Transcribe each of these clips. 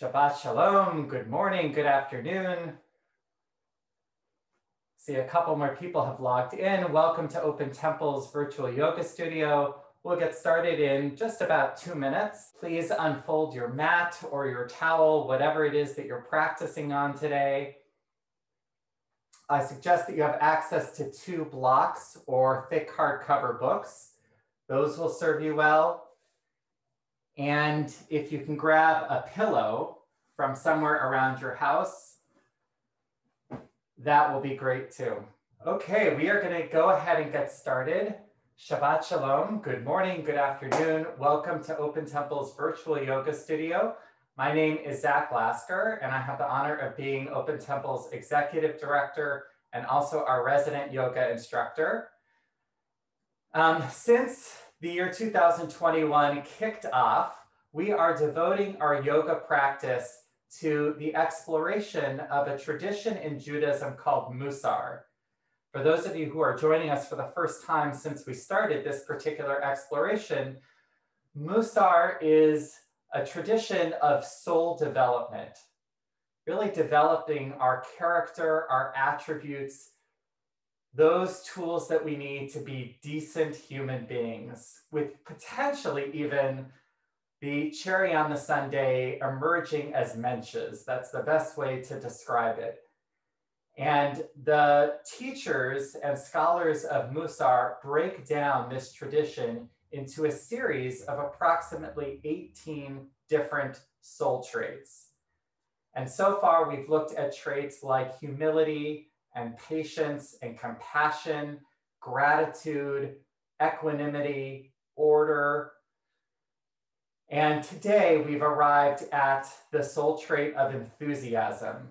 Shabbat Shalom, good morning, good afternoon. See a couple more people have logged in. Welcome to Open Temple's virtual yoga studio. We'll get started in just about two minutes. Please unfold your mat or your towel, whatever it is that you're practicing on today. I suggest that you have access to two blocks or thick hardcover books. Those will serve you well. And if you can grab a pillow from somewhere around your house, that will be great too. Okay, we are going to go ahead and get started. Shabbat Shalom. Good morning, good afternoon. Welcome to Open Temple's virtual yoga studio. My name is Zach Lasker, and I have the honor of being Open Temple's executive director and also our resident yoga instructor. Um, since the year 2021 kicked off, we are devoting our yoga practice to the exploration of a tradition in Judaism called Mussar. For those of you who are joining us for the first time since we started this particular exploration, Mussar is a tradition of soul development, really developing our character, our attributes, those tools that we need to be decent human beings with potentially even the cherry on the sundae emerging as mensches. That's the best way to describe it. And the teachers and scholars of Mussar break down this tradition into a series of approximately 18 different soul traits. And so far, we've looked at traits like humility and patience and compassion, gratitude, equanimity, order. And today we've arrived at the soul trait of enthusiasm.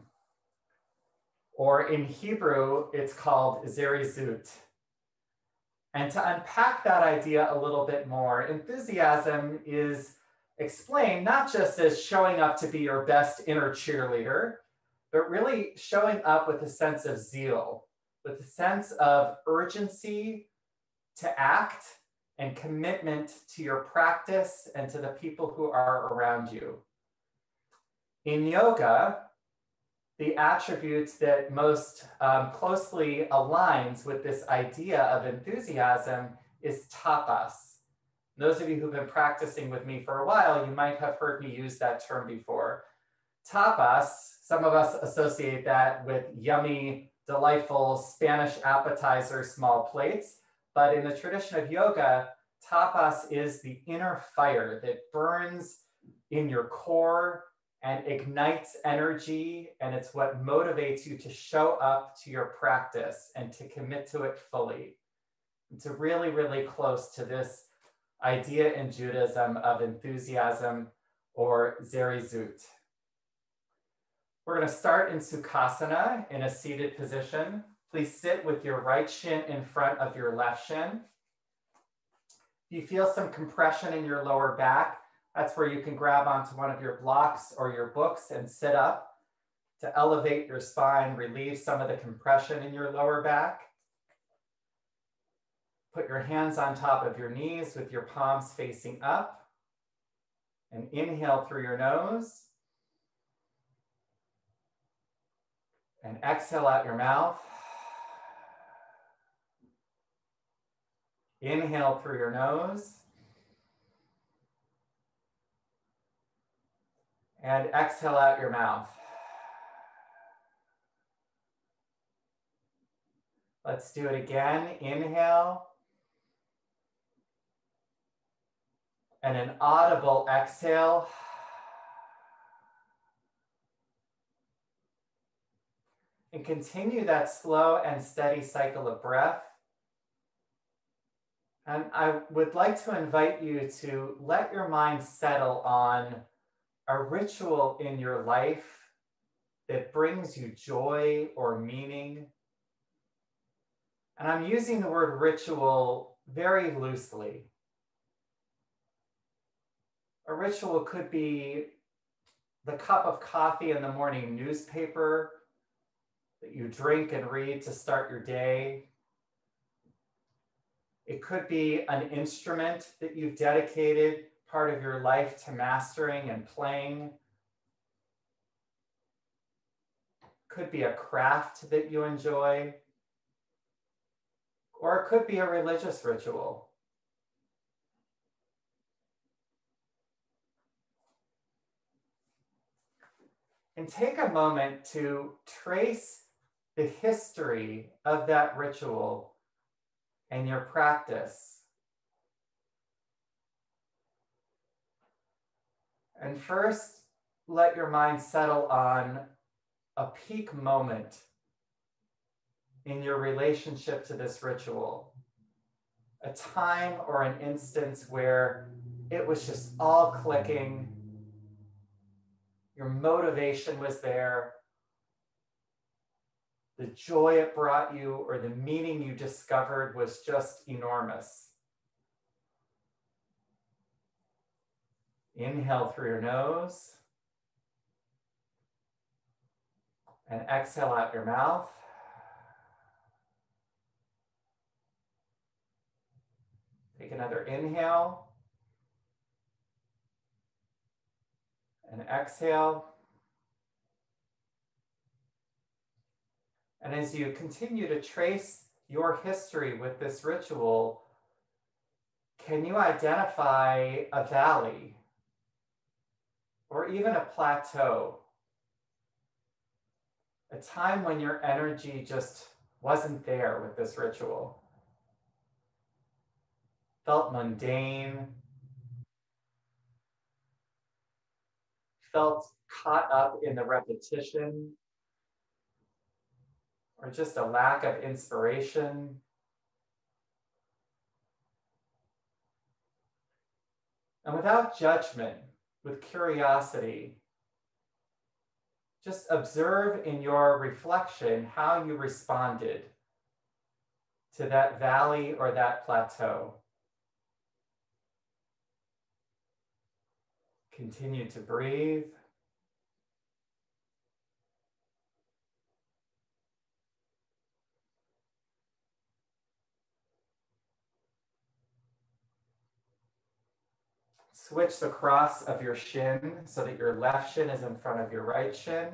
Or in Hebrew, it's called zerizut. And to unpack that idea a little bit more, enthusiasm is explained not just as showing up to be your best inner cheerleader, but really showing up with a sense of zeal, with a sense of urgency to act and commitment to your practice and to the people who are around you. In yoga, the attributes that most um, closely aligns with this idea of enthusiasm is tapas. Those of you who've been practicing with me for a while, you might have heard me use that term before. Tapas, some of us associate that with yummy, delightful Spanish appetizer small plates. But in the tradition of yoga, tapas is the inner fire that burns in your core and ignites energy. And it's what motivates you to show up to your practice and to commit to it fully. It's really, really close to this idea in Judaism of enthusiasm or zerizut. We're going to start in Sukhasana in a seated position. Please sit with your right shin in front of your left shin. If you feel some compression in your lower back, that's where you can grab onto one of your blocks or your books and sit up to elevate your spine, relieve some of the compression in your lower back. Put your hands on top of your knees with your palms facing up. And inhale through your nose. And exhale out your mouth. Inhale through your nose. And exhale out your mouth. Let's do it again. Inhale. And an audible exhale. And continue that slow and steady cycle of breath. And I would like to invite you to let your mind settle on a ritual in your life that brings you joy or meaning. And I'm using the word ritual very loosely. A ritual could be the cup of coffee in the morning newspaper that you drink and read to start your day. It could be an instrument that you've dedicated part of your life to mastering and playing. could be a craft that you enjoy, or it could be a religious ritual. And take a moment to trace the history of that ritual and your practice. And first, let your mind settle on a peak moment in your relationship to this ritual. A time or an instance where it was just all clicking, your motivation was there, the joy it brought you or the meaning you discovered was just enormous. Inhale through your nose and exhale out your mouth. Take another inhale and exhale. And as you continue to trace your history with this ritual, can you identify a valley or even a plateau? A time when your energy just wasn't there with this ritual. Felt mundane, felt caught up in the repetition, or just a lack of inspiration. And without judgment, with curiosity, just observe in your reflection how you responded to that valley or that plateau. Continue to breathe. Switch the cross of your shin so that your left shin is in front of your right shin.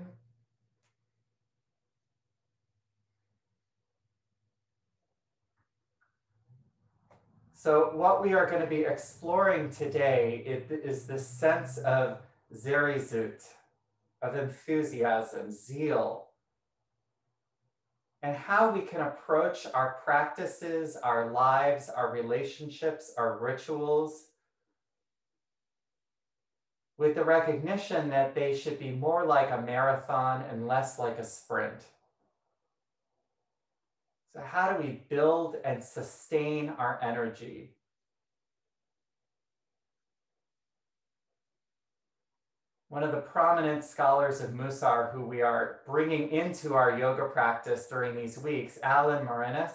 So what we are going to be exploring today is this sense of zerizut, of enthusiasm, zeal, and how we can approach our practices, our lives, our relationships, our rituals, with the recognition that they should be more like a marathon and less like a sprint. So, how do we build and sustain our energy? One of the prominent scholars of Mussar who we are bringing into our yoga practice during these weeks, Alan Morinis,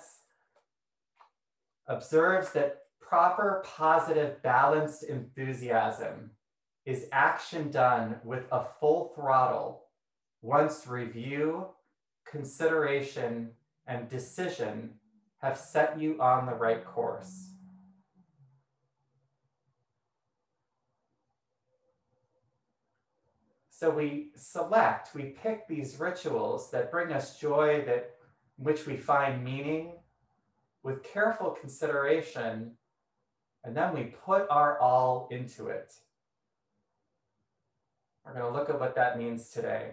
observes that proper, positive, balanced enthusiasm is action done with a full throttle once review, consideration, and decision have set you on the right course. So we select, we pick these rituals that bring us joy, that which we find meaning with careful consideration, and then we put our all into it. We're going to look at what that means today.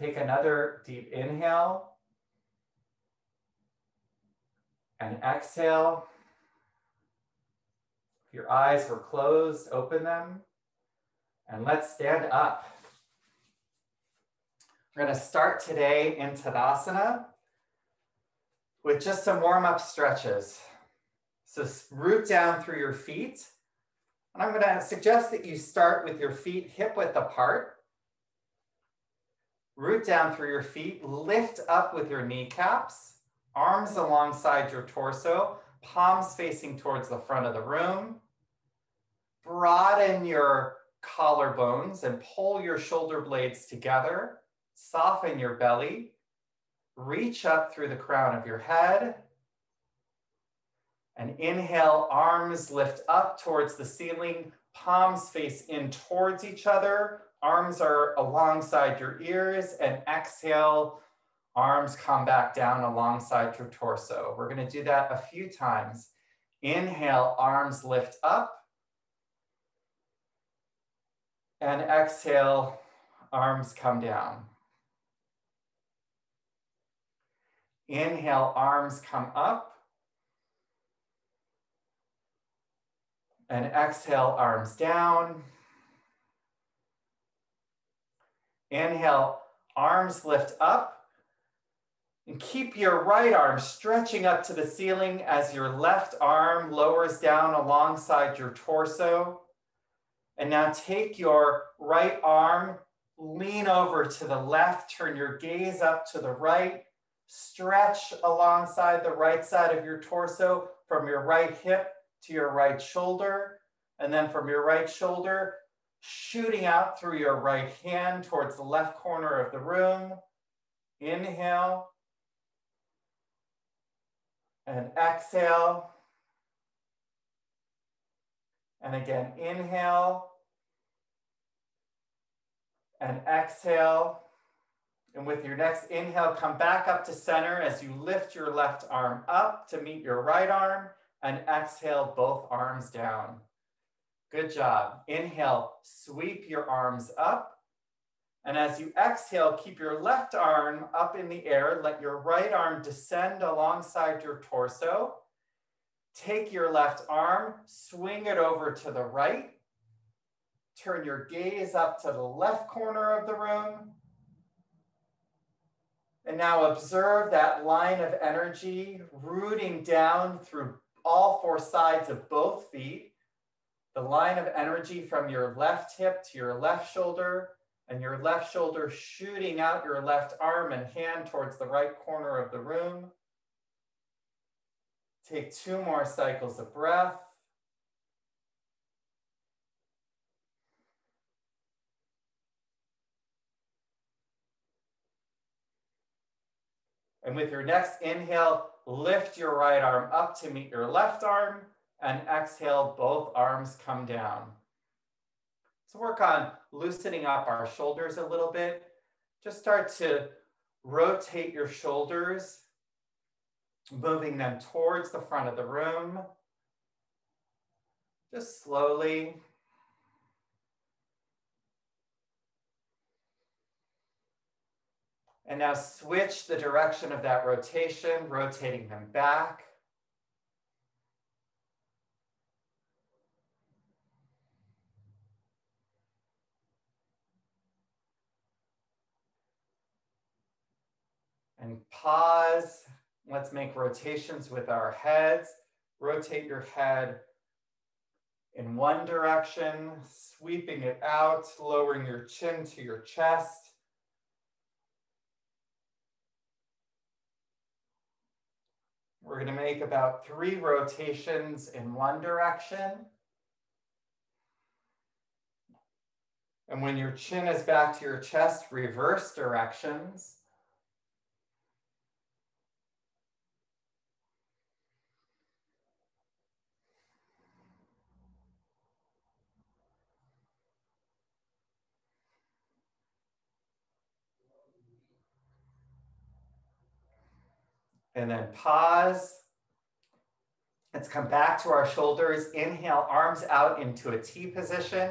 Take another deep inhale and exhale. If your eyes were closed, open them and let's stand up. We're going to start today in Tadasana with just some warm up stretches. So root down through your feet and I'm gonna suggest that you start with your feet hip width apart. Root down through your feet, lift up with your kneecaps, arms alongside your torso, palms facing towards the front of the room. Broaden your collarbones and pull your shoulder blades together. Soften your belly. Reach up through the crown of your head and inhale, arms lift up towards the ceiling, palms face in towards each other, arms are alongside your ears, and exhale, Arms come back down alongside your torso. We're gonna do that a few times. Inhale, arms lift up. And exhale, arms come down. Inhale, arms come up. And exhale, arms down. Inhale, arms lift up. And keep your right arm stretching up to the ceiling as your left arm lowers down alongside your torso. And now take your right arm, lean over to the left, turn your gaze up to the right, stretch alongside the right side of your torso from your right hip to your right shoulder. And then from your right shoulder, shooting out through your right hand towards the left corner of the room. Inhale. And exhale. And again, inhale. And exhale. And with your next inhale, come back up to center as you lift your left arm up to meet your right arm and exhale both arms down. Good job. Inhale, sweep your arms up. And as you exhale, keep your left arm up in the air. Let your right arm descend alongside your torso. Take your left arm, swing it over to the right. Turn your gaze up to the left corner of the room. And now observe that line of energy rooting down through all four sides of both feet. The line of energy from your left hip to your left shoulder and your left shoulder shooting out your left arm and hand towards the right corner of the room. Take two more cycles of breath. And with your next inhale, lift your right arm up to meet your left arm and exhale, both arms come down. So work on loosening up our shoulders a little bit. Just start to rotate your shoulders, moving them towards the front of the room. Just slowly. And now switch the direction of that rotation, rotating them back. And pause. Let's make rotations with our heads. Rotate your head in one direction, sweeping it out, lowering your chin to your chest. We're going to make about three rotations in one direction. And when your chin is back to your chest, reverse directions. And then pause. Let's come back to our shoulders. Inhale, arms out into a T position.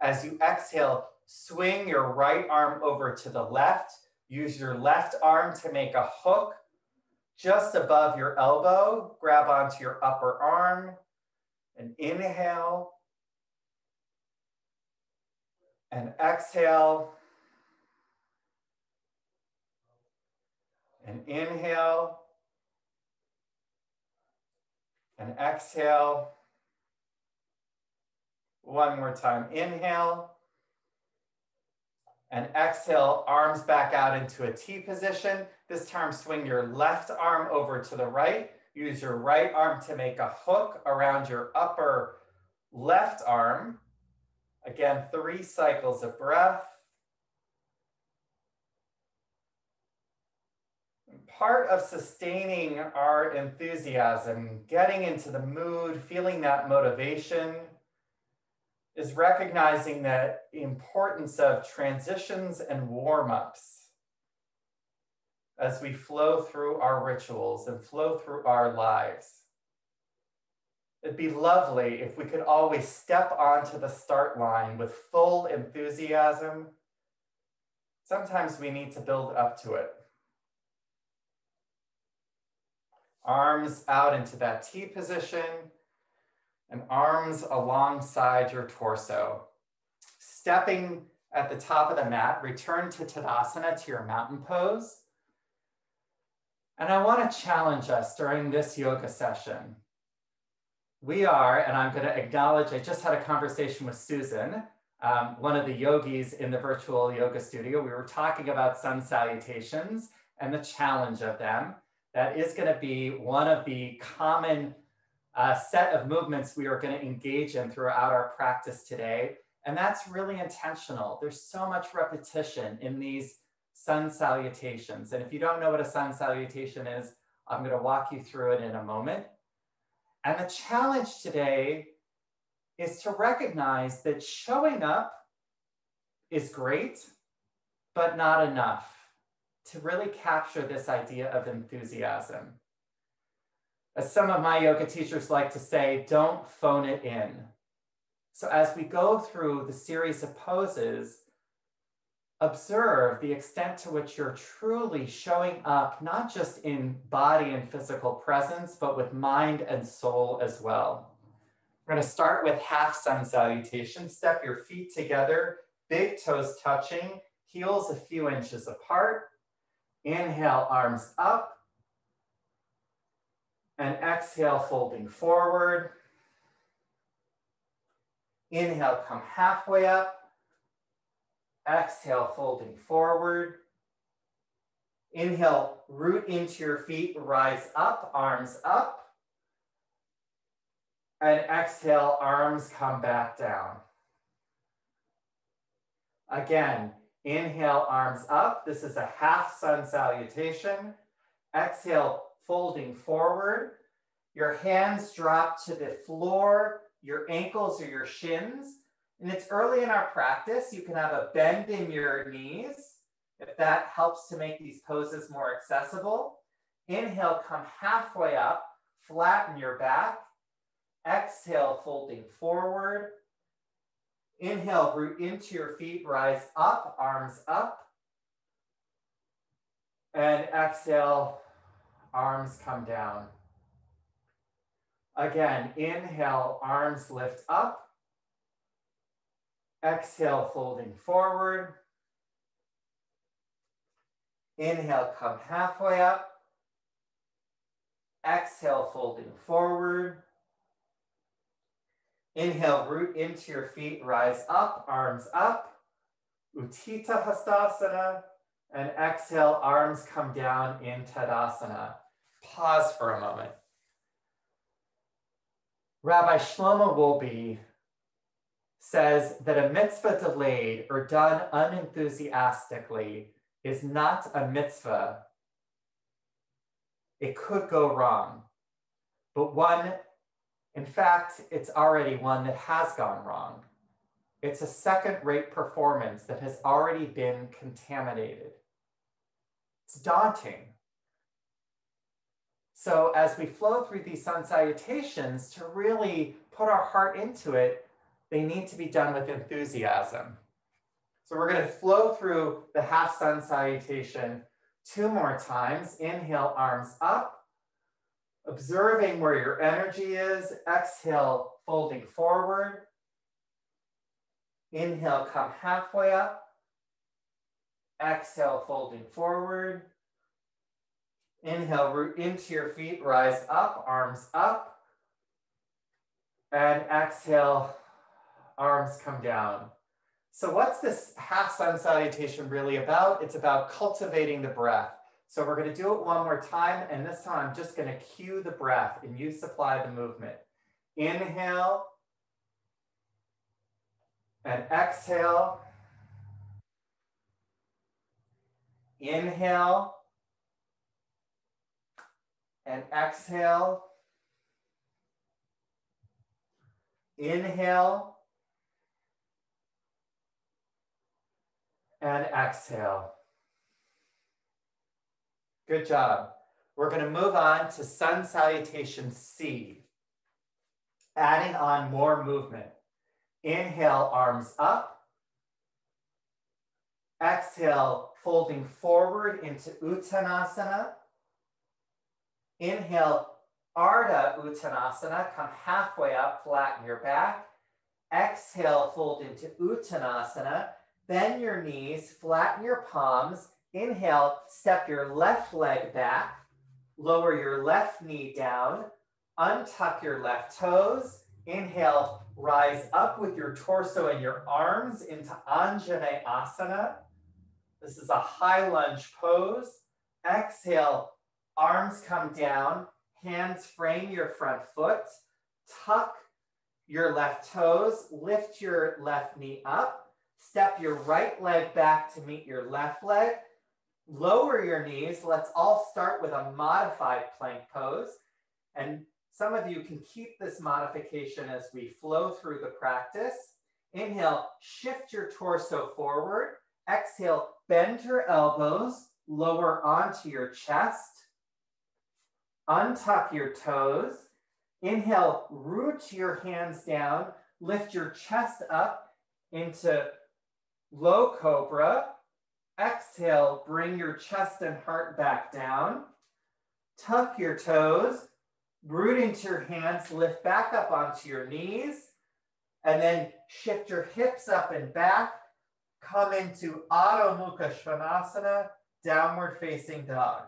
As you exhale, swing your right arm over to the left. Use your left arm to make a hook just above your elbow. Grab onto your upper arm and inhale. And exhale. And inhale. And exhale. One more time, inhale. And exhale, arms back out into a T position. This time, swing your left arm over to the right. Use your right arm to make a hook around your upper left arm. Again, three cycles of breath. Part of sustaining our enthusiasm, getting into the mood, feeling that motivation, is recognizing the importance of transitions and warm ups. as we flow through our rituals and flow through our lives. It'd be lovely if we could always step onto the start line with full enthusiasm. Sometimes we need to build up to it. Arms out into that T position and arms alongside your torso. Stepping at the top of the mat, return to Tadasana, to your mountain pose. And I want to challenge us during this yoga session we are, and I'm going to acknowledge, I just had a conversation with Susan, um, one of the yogis in the virtual yoga studio. We were talking about sun salutations and the challenge of them. That is going to be one of the common uh, set of movements we are going to engage in throughout our practice today. And that's really intentional. There's so much repetition in these sun salutations. And if you don't know what a sun salutation is, I'm going to walk you through it in a moment. And the challenge today is to recognize that showing up is great, but not enough to really capture this idea of enthusiasm. As some of my yoga teachers like to say, don't phone it in. So as we go through the series of poses, observe the extent to which you're truly showing up, not just in body and physical presence, but with mind and soul as well. We're going to start with half sun salutation. Step your feet together, big toes touching, heels a few inches apart. Inhale, arms up. And exhale, folding forward. Inhale, come halfway up. Exhale, folding forward. Inhale, root into your feet, rise up, arms up. And exhale, arms come back down. Again, inhale, arms up. This is a half sun salutation. Exhale, folding forward. Your hands drop to the floor, your ankles or your shins. And it's early in our practice. You can have a bend in your knees if that helps to make these poses more accessible. Inhale, come halfway up, flatten your back. Exhale, folding forward. Inhale, root into your feet, rise up, arms up. And exhale, arms come down. Again, inhale, arms lift up. Exhale, folding forward. Inhale, come halfway up. Exhale, folding forward. Inhale, root into your feet, rise up, arms up. Utthita Hastasana. And exhale, arms come down in Tadasana. Pause for a moment. Rabbi Shlomo Wolbe says that a mitzvah delayed or done unenthusiastically is not a mitzvah. It could go wrong, but one, in fact, it's already one that has gone wrong. It's a second rate performance that has already been contaminated. It's daunting. So, as we flow through these sun salutations, to really put our heart into it, they need to be done with enthusiasm. So we're going to flow through the half sun salutation two more times. Inhale, arms up, observing where your energy is. Exhale, folding forward. Inhale, come halfway up. Exhale, folding forward. Inhale, root into your feet, rise up, arms up. And exhale, arms come down. So what's this half sun salutation really about? It's about cultivating the breath. So we're gonna do it one more time, and this time I'm just gonna cue the breath and you supply the movement. Inhale and exhale. Inhale and exhale. Inhale and exhale. Good job. We're going to move on to sun salutation C, adding on more movement. Inhale, arms up. Exhale, folding forward into Uttanasana. Inhale, Ardha Uttanasana, come halfway up, flatten your back. Exhale, fold into Uttanasana. Bend your knees, flatten your palms. Inhale, step your left leg back. Lower your left knee down. Untuck your left toes. Inhale, rise up with your torso and your arms into Anjaneyasana. This is a high lunge pose. Exhale, arms come down, hands frame your front foot, tuck your left toes, lift your left knee up, step your right leg back to meet your left leg, lower your knees. Let's all start with a modified plank pose. And some of you can keep this modification as we flow through the practice. Inhale, shift your torso forward. Exhale, bend your elbows, lower onto your chest. Untuck your toes. Inhale, root your hands down, lift your chest up into low cobra. Exhale, bring your chest and heart back down. Tuck your toes, root into your hands, lift back up onto your knees, and then shift your hips up and back. Come into Adho Mukha Svanasana, downward facing dog.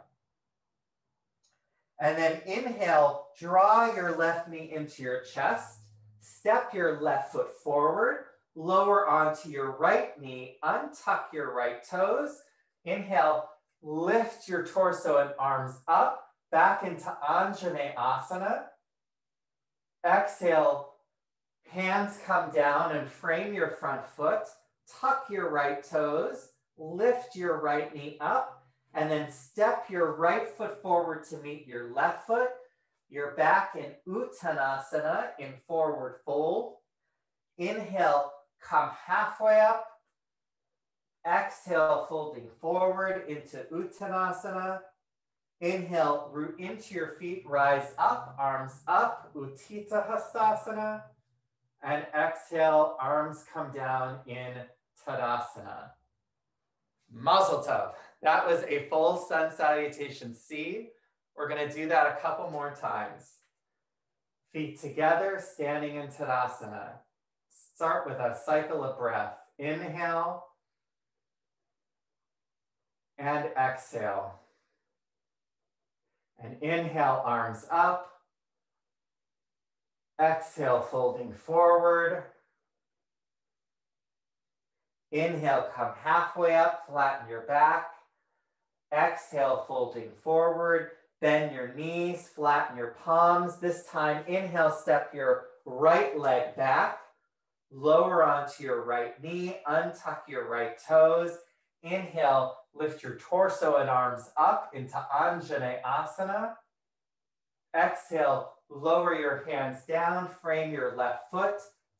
And then inhale, draw your left knee into your chest, step your left foot forward, lower onto your right knee, untuck your right toes. Inhale, lift your torso and arms up, back into Anjaneyasana. Exhale, hands come down and frame your front foot, tuck your right toes, lift your right knee up, and then step your right foot forward to meet your left foot. You're back in Uttanasana in forward fold. Inhale, come halfway up. Exhale, folding forward into Uttanasana. Inhale, root into your feet, rise up, arms up, Utthita Hastasana. And exhale, arms come down in Tadasana. Mazel tov. That was a full sun salutation C. We're gonna do that a couple more times. Feet together, standing in Tadasana. Start with a cycle of breath. Inhale and exhale. And inhale, arms up. Exhale, folding forward. Inhale, come halfway up, flatten your back. Exhale, folding forward. Bend your knees, flatten your palms. This time, inhale, step your right leg back. Lower onto your right knee, untuck your right toes. Inhale, lift your torso and arms up into Anjaneyasana. Exhale, lower your hands down, frame your left foot,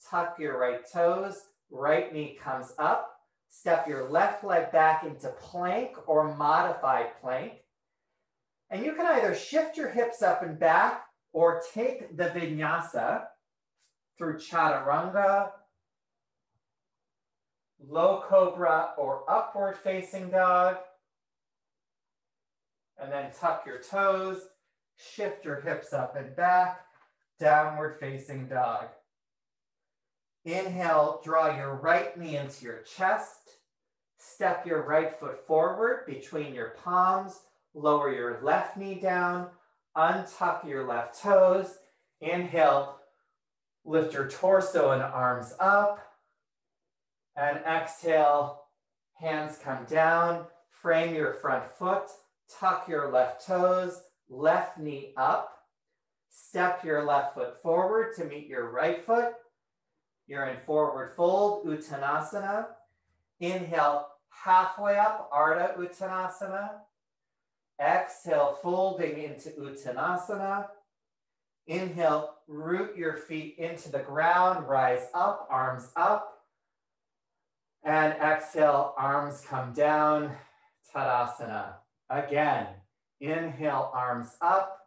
tuck your right toes, right knee comes up. Step your left leg back into plank or modified plank. And you can either shift your hips up and back or take the vinyasa through chaturanga, low cobra or upward facing dog. And then tuck your toes, shift your hips up and back, downward facing dog. Inhale, draw your right knee into your chest. Step your right foot forward between your palms. Lower your left knee down. Untuck your left toes. Inhale, lift your torso and arms up. And exhale, hands come down. Frame your front foot. Tuck your left toes. Left knee up. Step your left foot forward to meet your right foot. You're in forward fold, Uttanasana. Inhale, halfway up, Ardha Uttanasana. Exhale, folding into Uttanasana. Inhale, root your feet into the ground, rise up, arms up. And exhale, arms come down, Tadasana. Again, Inhale, arms up.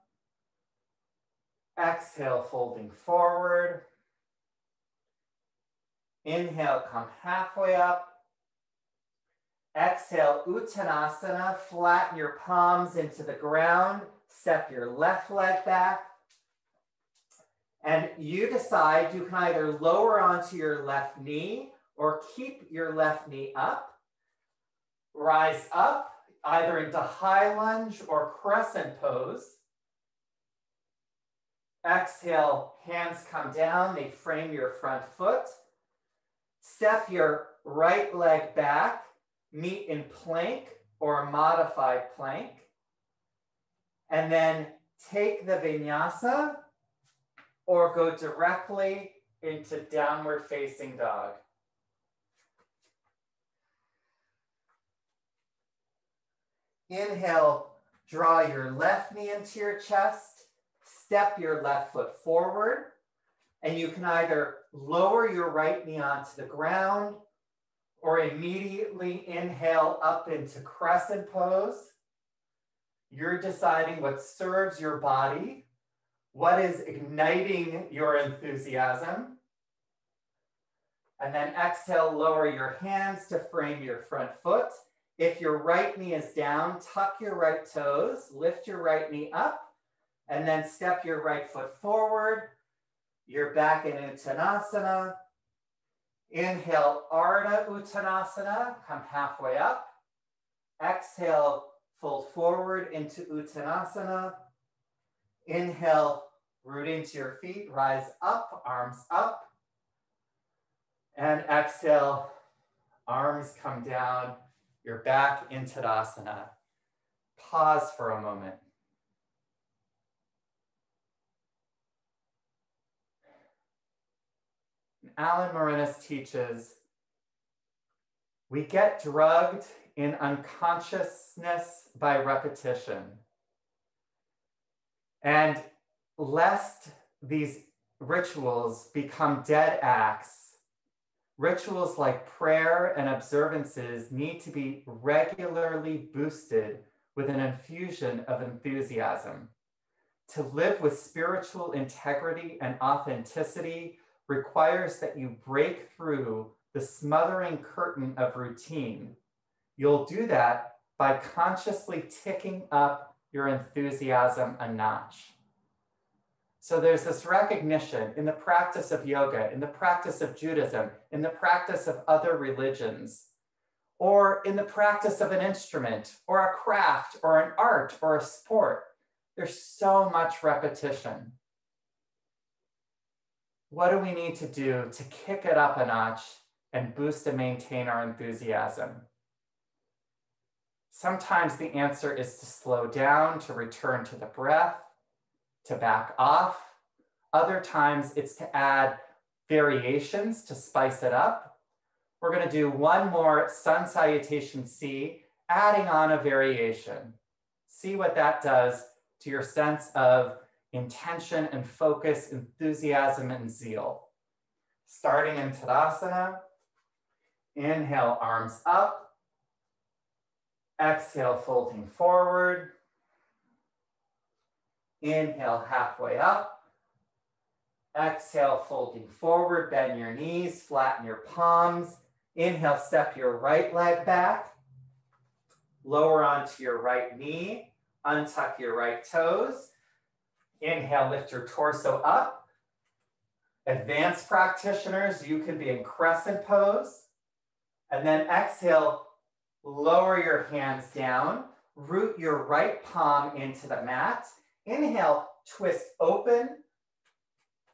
Exhale, folding forward. Inhale, come halfway up. Exhale, Uttanasana, flatten your palms into the ground. Step your left leg back. And you decide you can either lower onto your left knee or keep your left knee up. Rise up, either into high lunge or crescent pose. Exhale, hands come down, they frame your front foot. Step your right leg back, meet in plank or modified plank. And then take the vinyasa or go directly into downward facing dog. Inhale, draw your left knee into your chest, step your left foot forward, and you can either lower your right knee onto the ground or immediately inhale up into crescent pose. You're deciding what serves your body, what is igniting your enthusiasm. And then exhale, lower your hands to frame your front foot. If your right knee is down, tuck your right toes, lift your right knee up, and then step your right foot forward. You're back in Uttanasana. Inhale, Ardha Uttanasana, come halfway up. Exhale, fold forward into Uttanasana. Inhale, root into your feet, rise up, arms up. And exhale, arms come down, you're back in Tadasana. Pause for a moment. Alan Morinis teaches, we get drugged in unconsciousness by repetition. And lest these rituals become dead acts, rituals like prayer and observances need to be regularly boosted with an infusion of enthusiasm. To live with spiritual integrity and authenticity requires that you break through the smothering curtain of routine. You'll do that by consciously ticking up your enthusiasm a notch. So there's this recognition in the practice of yoga, in the practice of Judaism, in the practice of other religions, or in the practice of an instrument, or a craft, or an art, or a sport. There's so much repetition. What do we need to do to kick it up a notch and boost and maintain our enthusiasm? Sometimes the answer is to slow down, to return to the breath, to back off. Other times it's to add variations to spice it up. We're gonna do one more sun salutation C, adding on a variation. See what that does to your sense of intention and focus, enthusiasm and zeal. Starting in Tadasana, inhale, arms up. Exhale, folding forward. Inhale, halfway up. Exhale, folding forward, bend your knees, flatten your palms. Inhale, step your right leg back. Lower onto your right knee, untuck your right toes. Inhale, lift your torso up. Advanced practitioners, you can be in crescent pose. And then exhale, lower your hands down, root your right palm into the mat, Inhale, twist open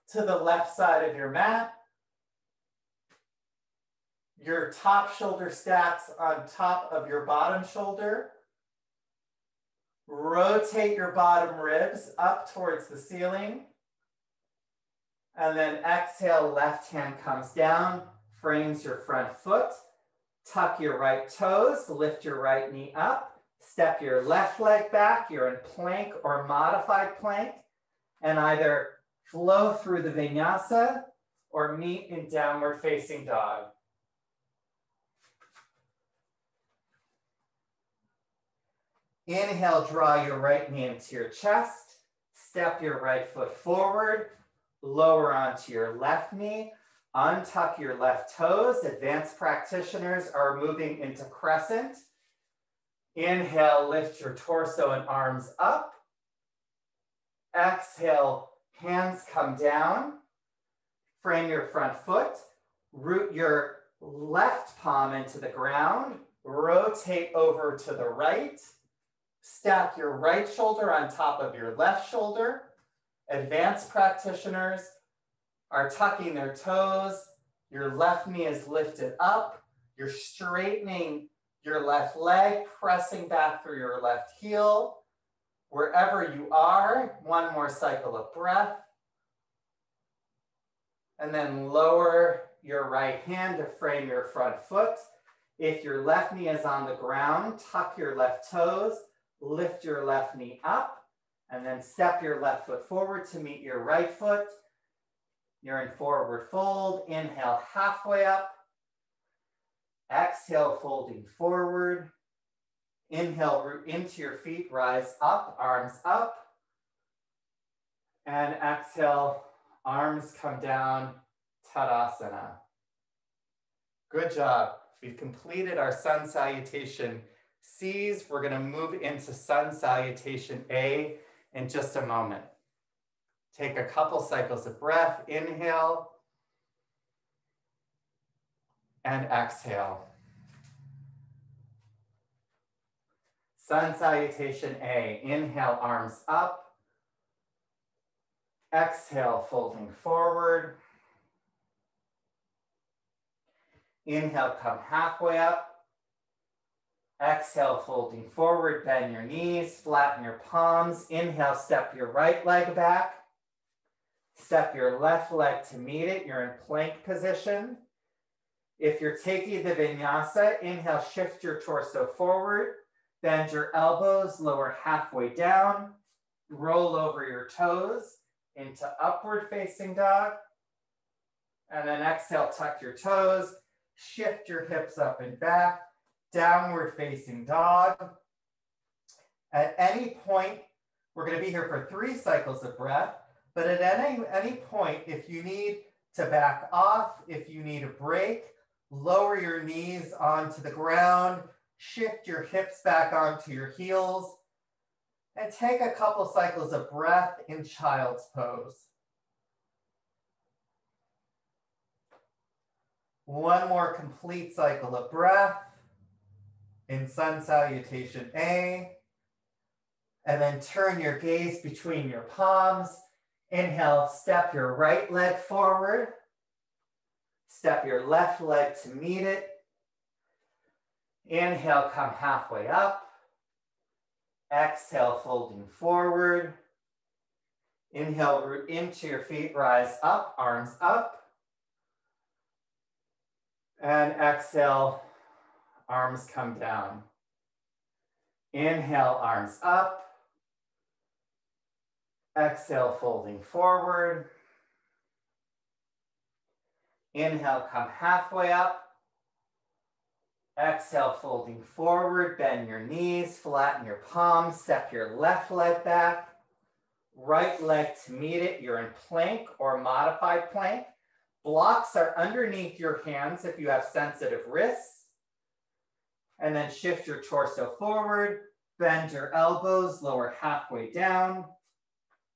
to the left side of your mat. Your top shoulder stacks on top of your bottom shoulder. Rotate your bottom ribs up towards the ceiling. And then exhale, left hand comes down, frames your front foot. Tuck your right toes, lift your right knee up. Step your left leg back, you're in plank or modified plank, and either flow through the vinyasa or meet in downward facing dog. Inhale, draw your right knee into your chest. Step your right foot forward. Lower onto your left knee. Untuck your left toes. Advanced practitioners are moving into crescent. Inhale, lift your torso and arms up. Exhale, hands come down. Frame your front foot. Root your left palm into the ground. Rotate over to the right. Stack your right shoulder on top of your left shoulder. Advanced practitioners are tucking their toes. Your left knee is lifted up. You're straightening your left leg, pressing back through your left heel. Wherever you are, one more cycle of breath. And then lower your right hand to frame your front foot. If your left knee is on the ground, tuck your left toes, lift your left knee up, and then step your left foot forward to meet your right foot. You're in forward fold. Inhale halfway up. Exhale, folding forward. Inhale, root into your feet, rise up, arms up. And exhale, arms come down, Tadasana. Good job. We've completed our sun salutation C's. We're gonna move into sun salutation A in just a moment. Take a couple cycles of breath, inhale, and exhale. Sun salutation A, inhale, arms up. Exhale, folding forward. Inhale, come halfway up. Exhale, folding forward, bend your knees, flatten your palms. Inhale, step your right leg back. Step your left leg to meet it. You're in plank position. If you're taking the vinyasa, inhale, shift your torso forward, bend your elbows, lower halfway down, roll over your toes into upward facing dog. And then exhale, tuck your toes, shift your hips up and back, downward facing dog. At any point, we're gonna be here for three cycles of breath, but at any, any point, if you need to back off, if you need a break, lower your knees onto the ground, shift your hips back onto your heels, and take a couple cycles of breath in child's pose. One more complete cycle of breath in sun salutation A. And then turn your gaze between your palms. Inhale, step your right leg forward. Step your left leg to meet it. Inhale, come halfway up. Exhale, folding forward. Inhale, root into your feet, rise up, arms up. And exhale, arms come down. Inhale, arms up. Exhale, folding forward. Inhale, come halfway up. Exhale, folding forward, bend your knees, flatten your palms, step your left leg back. Right leg to meet it, you're in plank or modified plank. Blocks are underneath your hands if you have sensitive wrists. And then shift your torso forward, bend your elbows, lower halfway down.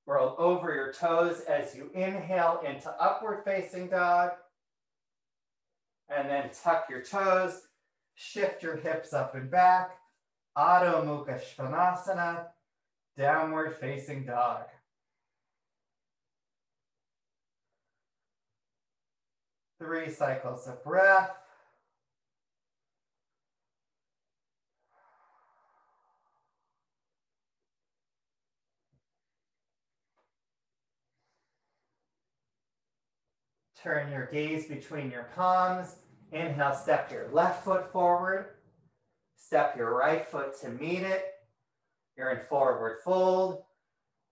Roll over your toes as you inhale into upward facing dog. And then tuck your toes, shift your hips up and back. Adho Mukha Svanasana, downward facing dog. Three cycles of breath. Turn your gaze between your palms. Inhale, step your left foot forward. Step your right foot to meet it. You're in forward fold.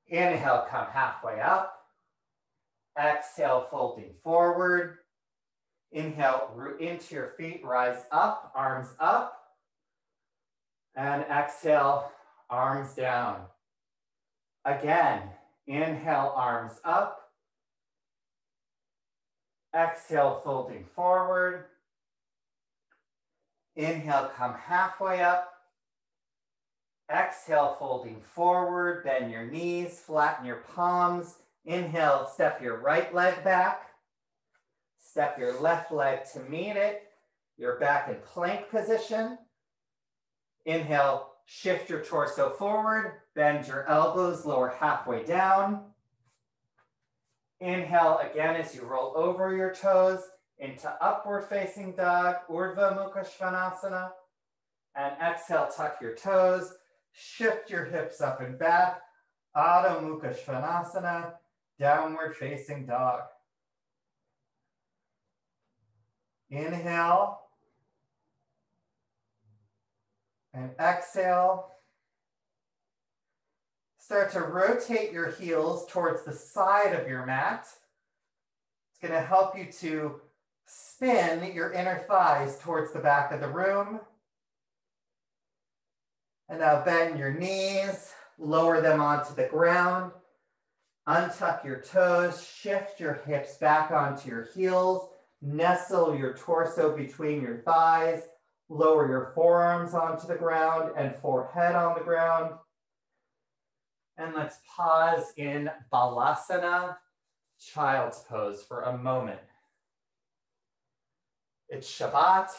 Inhale, come halfway up. Exhale, folding forward. Inhale, root into your feet, rise up, arms up. And exhale, arms down. Again, inhale, arms up. Exhale, folding forward. Inhale, come halfway up. Exhale, folding forward, bend your knees, flatten your palms. Inhale, step your right leg back. Step your left leg to meet it. You're back in plank position. Inhale, shift your torso forward, bend your elbows, lower halfway down. Inhale again as you roll over your toes into upward facing dog, Urdhva Mukha Svanasana. And exhale, tuck your toes, shift your hips up and back, Adho Mukha Svanasana, downward facing dog. Inhale. And exhale. Start to rotate your heels towards the side of your mat. It's going to help you to spin your inner thighs towards the back of the room. And now bend your knees, lower them onto the ground. Untuck your toes, shift your hips back onto your heels, nestle your torso between your thighs, lower your forearms onto the ground and forehead on the ground. And let's pause in Balasana, child's pose for a moment. It's Shabbat,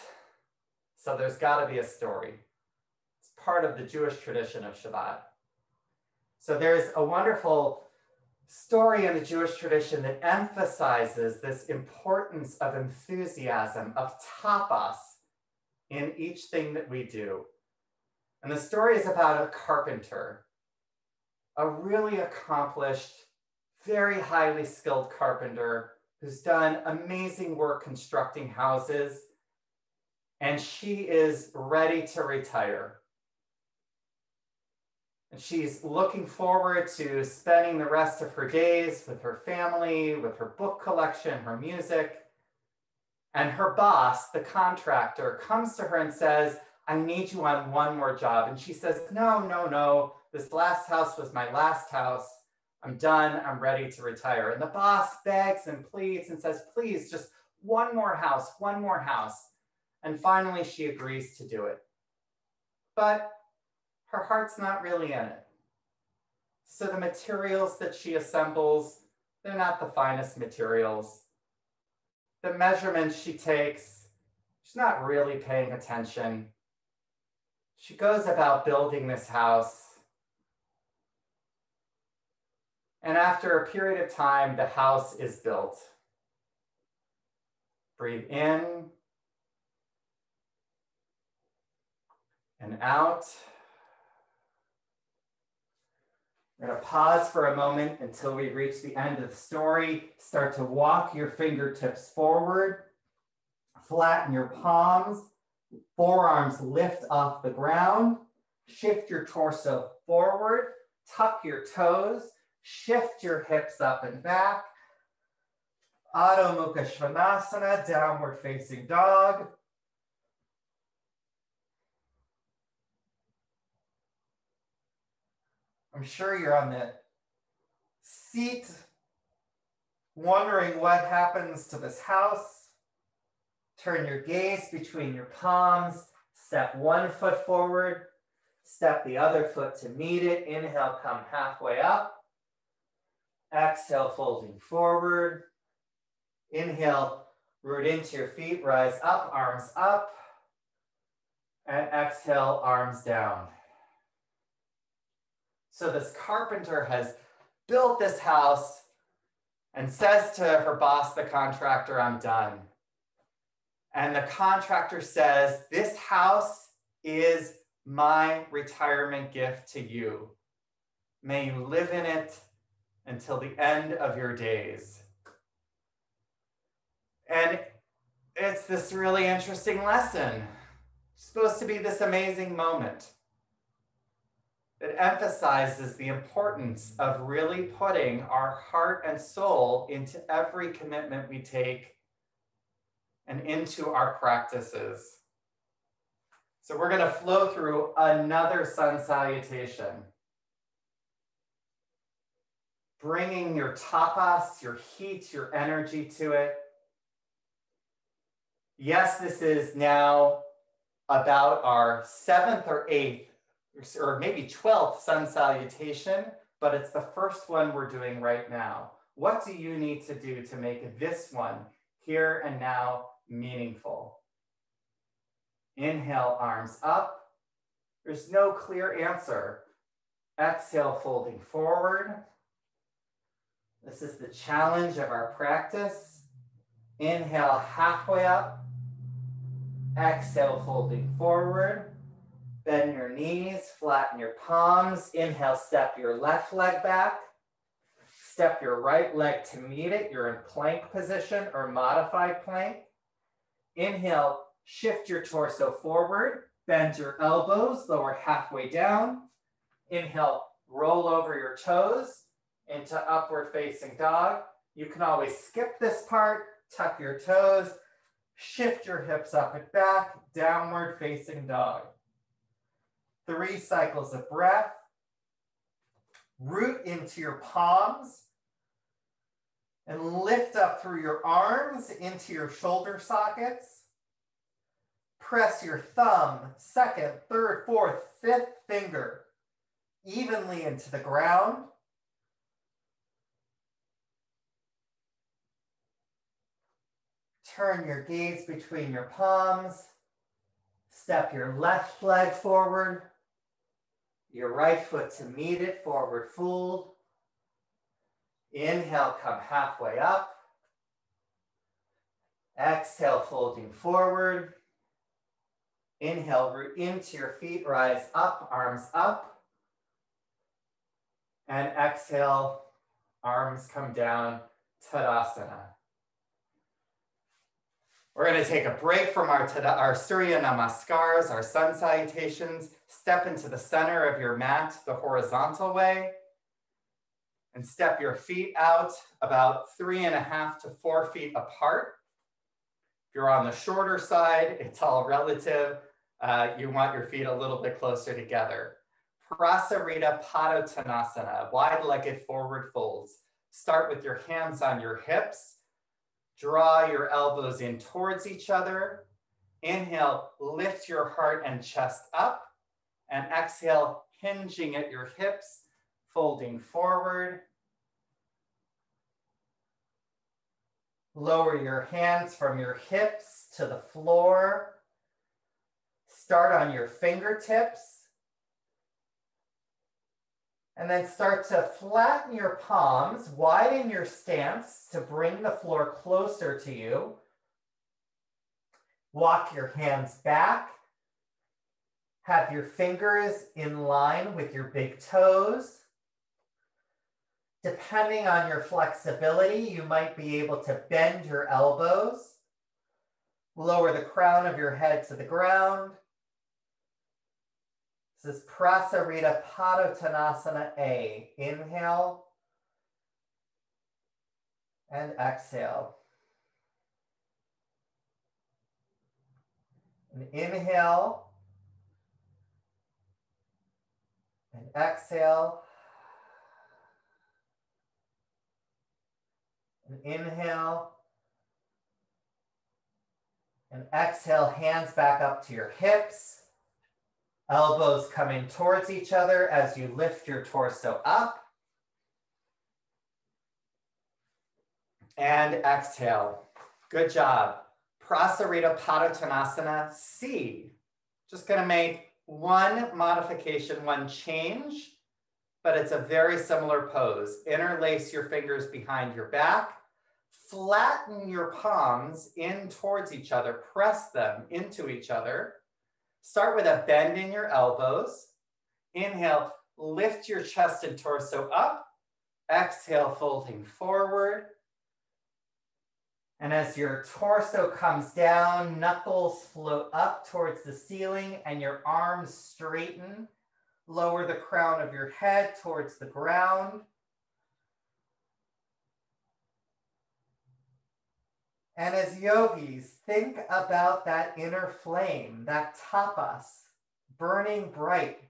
so there's gotta be a story. It's part of the Jewish tradition of Shabbat. So there's a wonderful story in the Jewish tradition that emphasizes this importance of enthusiasm, of tapas in each thing that we do. And the story is about a carpenter, a really accomplished, very highly skilled carpenter who's done amazing work constructing houses. And she is ready to retire. And she's looking forward to spending the rest of her days with her family, with her book collection, her music. And her boss, the contractor, comes to her and says, I need you on one more job. And she says, No, no, no. This last house was my last house. I'm done. I'm ready to retire. And the boss begs and pleads and says, Please, just one more house, one more house. And finally, she agrees to do it. But her heart's not really in it. So the materials that she assembles, they're not the finest materials. The measurements she takes, she's not really paying attention. She goes about building this house. And after a period of time, the house is built. Breathe in and out. We're going to pause for a moment until we reach the end of the story. Start to walk your fingertips forward. Flatten your palms. Forearms lift off the ground. Shift your torso forward. Tuck your toes. Shift your hips up and back. Adho Mukha Svanasana, downward facing dog. I'm sure you're on the seat wondering what happens to this house. Turn your gaze between your palms. Step one foot forward. Step the other foot to meet it. Inhale, come halfway up. Exhale, folding forward. Inhale, root into your feet, rise up, arms up. And exhale, arms down. So this carpenter has built this house and says to her boss, the contractor, I'm done. And the contractor says, This house is my retirement gift to you. May you live in it until the end of your days. And it's this really interesting lesson. It's supposed to be this amazing moment that emphasizes the importance of really putting our heart and soul into every commitment we take and into our practices. So we're gonna flow through another sun salutation. Bringing your tapas, your heat, your energy to it. Yes, this is now about our seventh or eighth, or maybe 12th sun salutation, but it's the first one we're doing right now. What do you need to do to make this one here and now meaningful? Inhale, arms up. There's no clear answer. Exhale, folding forward. This is the challenge of our practice. Inhale, halfway up. Exhale, folding forward. Bend your knees, flatten your palms. Inhale, step your left leg back. Step your right leg to meet it. You're in plank position or modified plank. Inhale, Shift your torso forward, bend your elbows, lower halfway down. Inhale, roll over your toes into upward facing dog. You can always skip this part, tuck your toes, shift your hips up and back, downward facing dog. Three cycles of breath. Root into your palms and lift up through your arms into your shoulder sockets press your thumb, second, third, fourth, fifth finger evenly into the ground. Turn your gaze between your palms. Step your left leg forward. Your right foot to meet it, forward fold. Inhale, come halfway up. Exhale, folding forward. Inhale, root into your feet, rise up, arms up. And exhale, arms come down, Tadasana. We're going to take a break from our, our Surya Namaskars, our sun salutations. Step into the center of your mat the horizontal way. And step your feet out about three and a half to four feet apart. If you're on the shorter side, it's all relative. Uh, you want your feet a little bit closer together. Prasarita Padottanasana, wide-legged forward folds. Start with your hands on your hips. Draw your elbows in towards each other. Inhale, lift your heart and chest up. And exhale, hinging at your hips, folding forward. Lower your hands from your hips to the floor. Start on your fingertips. And then start to flatten your palms, widen your stance to bring the floor closer to you. Walk your hands back. Have your fingers in line with your big toes. Depending on your flexibility, you might be able to bend your elbows, lower the crown of your head to the ground. This is Prasarita Padottanasana A. Inhale and exhale. And inhale and exhale. And inhale. And exhale, hands back up to your hips. Elbows coming towards each other as you lift your torso up. And exhale. Good job. Prasarita Padottanasana C. Just gonna make one modification, one change, but it's a very similar pose. Interlace your fingers behind your back. Flatten your palms in towards each other. Press them into each other. Start with a bend in your elbows. Inhale, lift your chest and torso up. Exhale, folding forward. And as your torso comes down, knuckles float up towards the ceiling and your arms straighten. Lower the crown of your head towards the ground. And as yogis, think about that inner flame, that tapas, burning bright.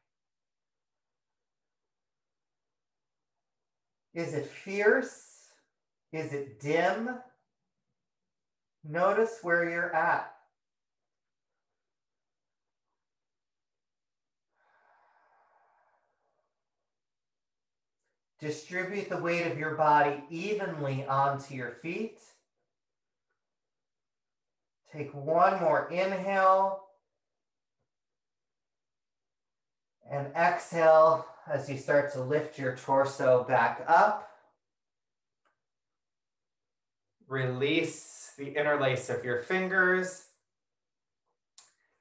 Is it fierce? Is it dim? Notice where you're at. Distribute the weight of your body evenly onto your feet. Take one more inhale. And exhale as you start to lift your torso back up. Release the interlace of your fingers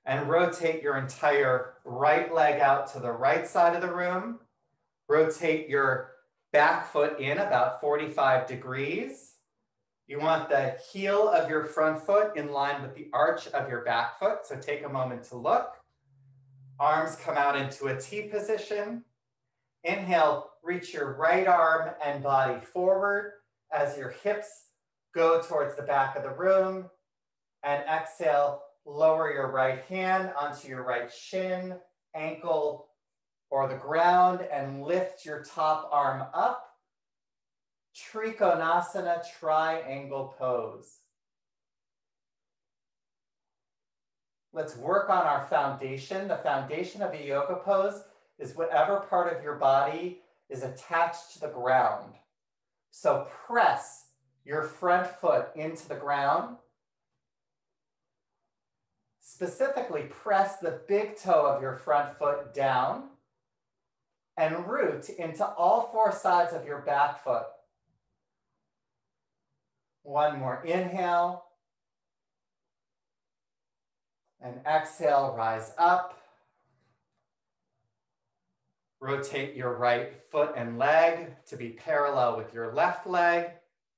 and rotate your entire right leg out to the right side of the room. Rotate your back foot in about 45 degrees. You want the heel of your front foot in line with the arch of your back foot. So take a moment to look. Arms come out into a T position. Inhale, reach your right arm and body forward as your hips go towards the back of the room. And exhale, lower your right hand onto your right shin, ankle, or the ground and lift your top arm up Trikonasana triangle pose. Let's work on our foundation. The foundation of a yoga pose is whatever part of your body is attached to the ground. So press your front foot into the ground. Specifically, press the big toe of your front foot down and root into all four sides of your back foot. One more inhale. And exhale, rise up. Rotate your right foot and leg to be parallel with your left leg.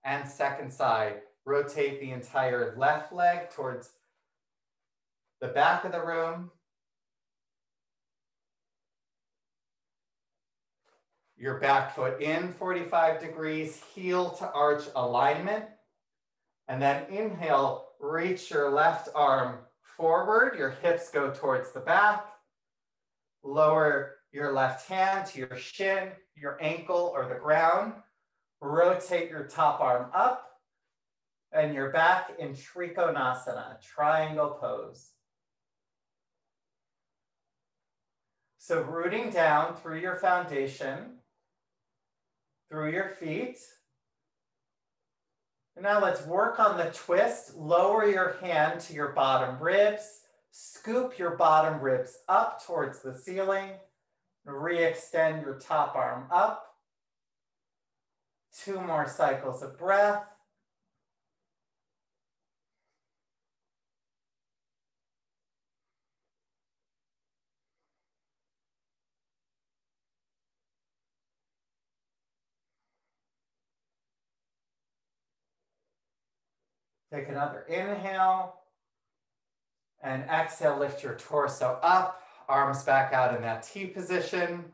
And second side, rotate the entire left leg towards the back of the room. Your back foot in 45 degrees, heel to arch alignment. And then inhale, reach your left arm forward. Your hips go towards the back. Lower your left hand to your shin, your ankle, or the ground. Rotate your top arm up. And you're back in Trikonasana, triangle pose. So rooting down through your foundation, through your feet, now let's work on the twist. Lower your hand to your bottom ribs. Scoop your bottom ribs up towards the ceiling. Re-extend your top arm up. Two more cycles of breath. Take another inhale. And exhale, lift your torso up, arms back out in that T position.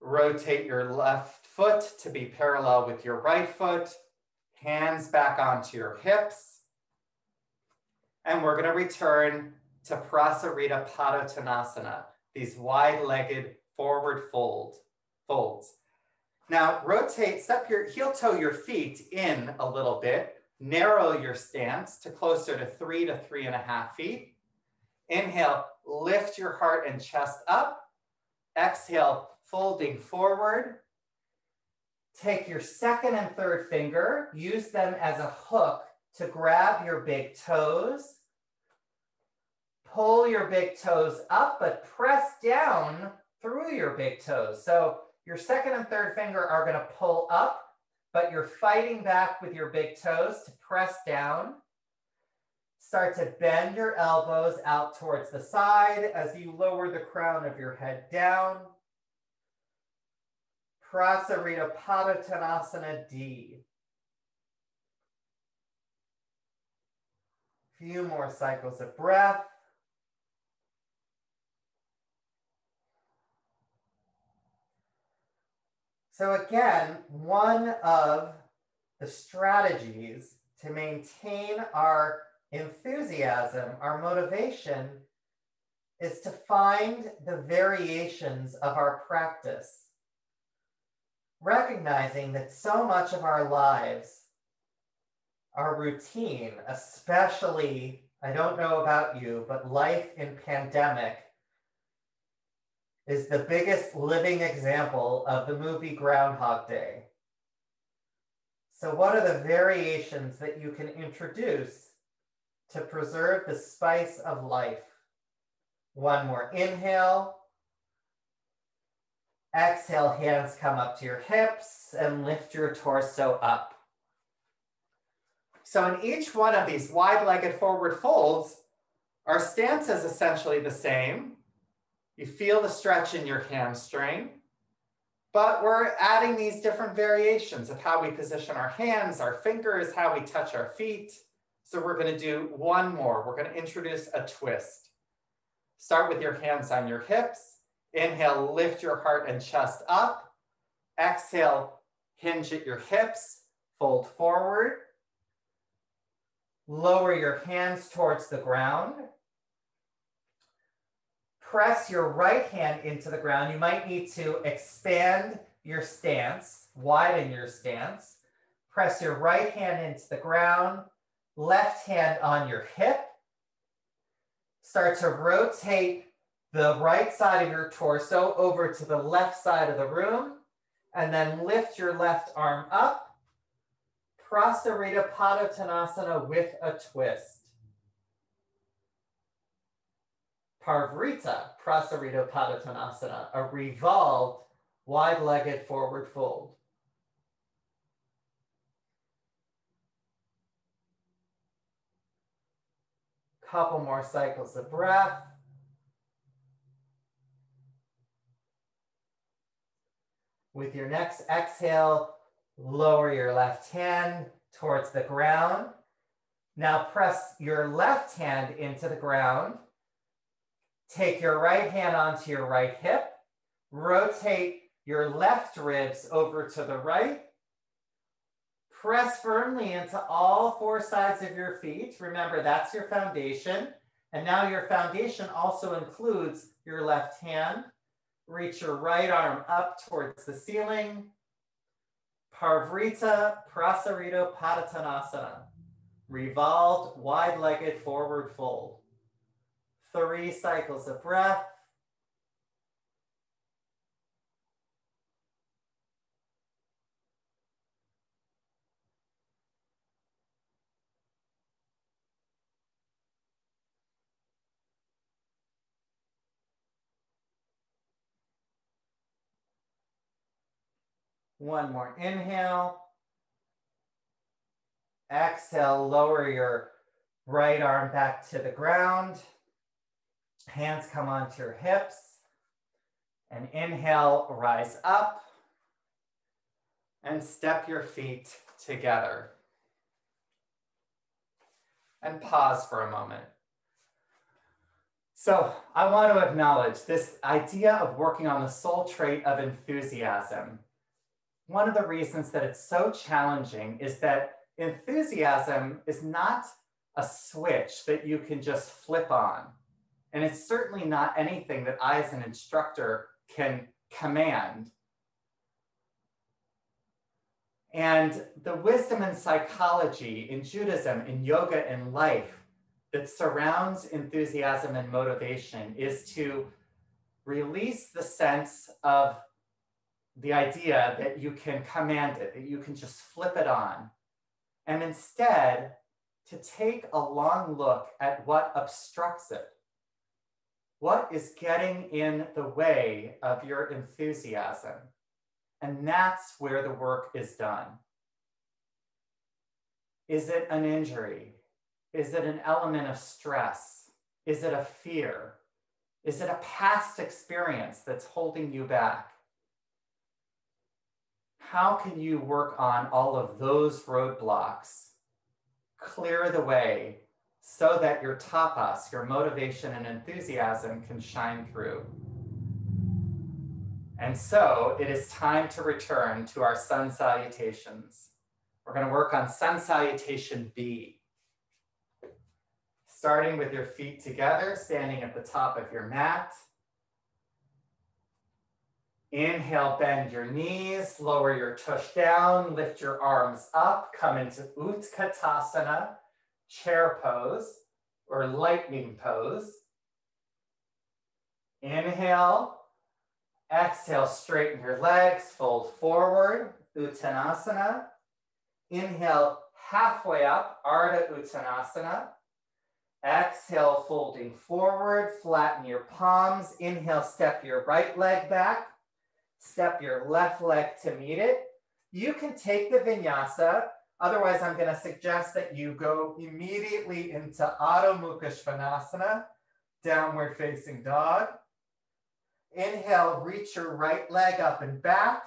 Rotate your left foot to be parallel with your right foot. Hands back onto your hips. And we're gonna return to Prasarita Padottanasana, these wide-legged forward fold, folds. Now rotate, step your heel toe your feet in a little bit narrow your stance to closer to three to three and a half feet. Inhale, lift your heart and chest up. Exhale, folding forward. Take your second and third finger, use them as a hook to grab your big toes. Pull your big toes up, but press down through your big toes. So your second and third finger are gonna pull up but you're fighting back with your big toes to press down. Start to bend your elbows out towards the side as you lower the crown of your head down. Prasarita Padottanasana D. Few more cycles of breath. So again, one of the strategies to maintain our enthusiasm, our motivation, is to find the variations of our practice. Recognizing that so much of our lives, our routine, especially, I don't know about you, but life in pandemic is the biggest living example of the movie Groundhog Day. So, what are the variations that you can introduce to preserve the spice of life? One more inhale. Exhale, hands come up to your hips and lift your torso up. So, in each one of these wide legged forward folds, our stance is essentially the same. You feel the stretch in your hamstring, but we're adding these different variations of how we position our hands, our fingers, how we touch our feet. So we're gonna do one more. We're gonna introduce a twist. Start with your hands on your hips. Inhale, lift your heart and chest up. Exhale, hinge at your hips, fold forward. Lower your hands towards the ground press your right hand into the ground, you might need to expand your stance, widen your stance. Press your right hand into the ground, left hand on your hip. Start to rotate the right side of your torso over to the left side of the room, and then lift your left arm up. Prasarita Padottanasana with a twist. Parivrtta Prasarita Padottanasana, a revolved, wide-legged forward fold. Couple more cycles of breath. With your next exhale, lower your left hand towards the ground. Now press your left hand into the ground Take your right hand onto your right hip. Rotate your left ribs over to the right. Press firmly into all four sides of your feet. Remember, that's your foundation. And now your foundation also includes your left hand. Reach your right arm up towards the ceiling. Parivrtta Prasarita Padottanasana. Revolved, wide-legged forward fold three cycles of breath. One more inhale. Exhale, lower your right arm back to the ground. Hands come onto your hips. And inhale, rise up. And step your feet together. And pause for a moment. So I want to acknowledge this idea of working on the soul trait of enthusiasm. One of the reasons that it's so challenging is that enthusiasm is not a switch that you can just flip on. And it's certainly not anything that I, as an instructor, can command. And the wisdom in psychology, in Judaism, in yoga, in life that surrounds enthusiasm and motivation is to release the sense of the idea that you can command it, that you can just flip it on, and instead to take a long look at what obstructs it. What is getting in the way of your enthusiasm? And that's where the work is done. Is it an injury? Is it an element of stress? Is it a fear? Is it a past experience that's holding you back? How can you work on all of those roadblocks? Clear the way so that your tapas, your motivation and enthusiasm can shine through. And so it is time to return to our sun salutations. We're going to work on sun salutation B. Starting with your feet together, standing at the top of your mat. Inhale, bend your knees, lower your tush down, lift your arms up, come into Utkatasana, chair pose or lightning pose. Inhale, exhale, straighten your legs, fold forward, Uttanasana. Inhale, halfway up, Ardha Uttanasana. Exhale, folding forward, flatten your palms. Inhale, step your right leg back. Step your left leg to meet it. You can take the vinyasa. Otherwise, I'm going to suggest that you go immediately into Adho Mukha Svanasana, downward facing dog. Inhale, reach your right leg up and back.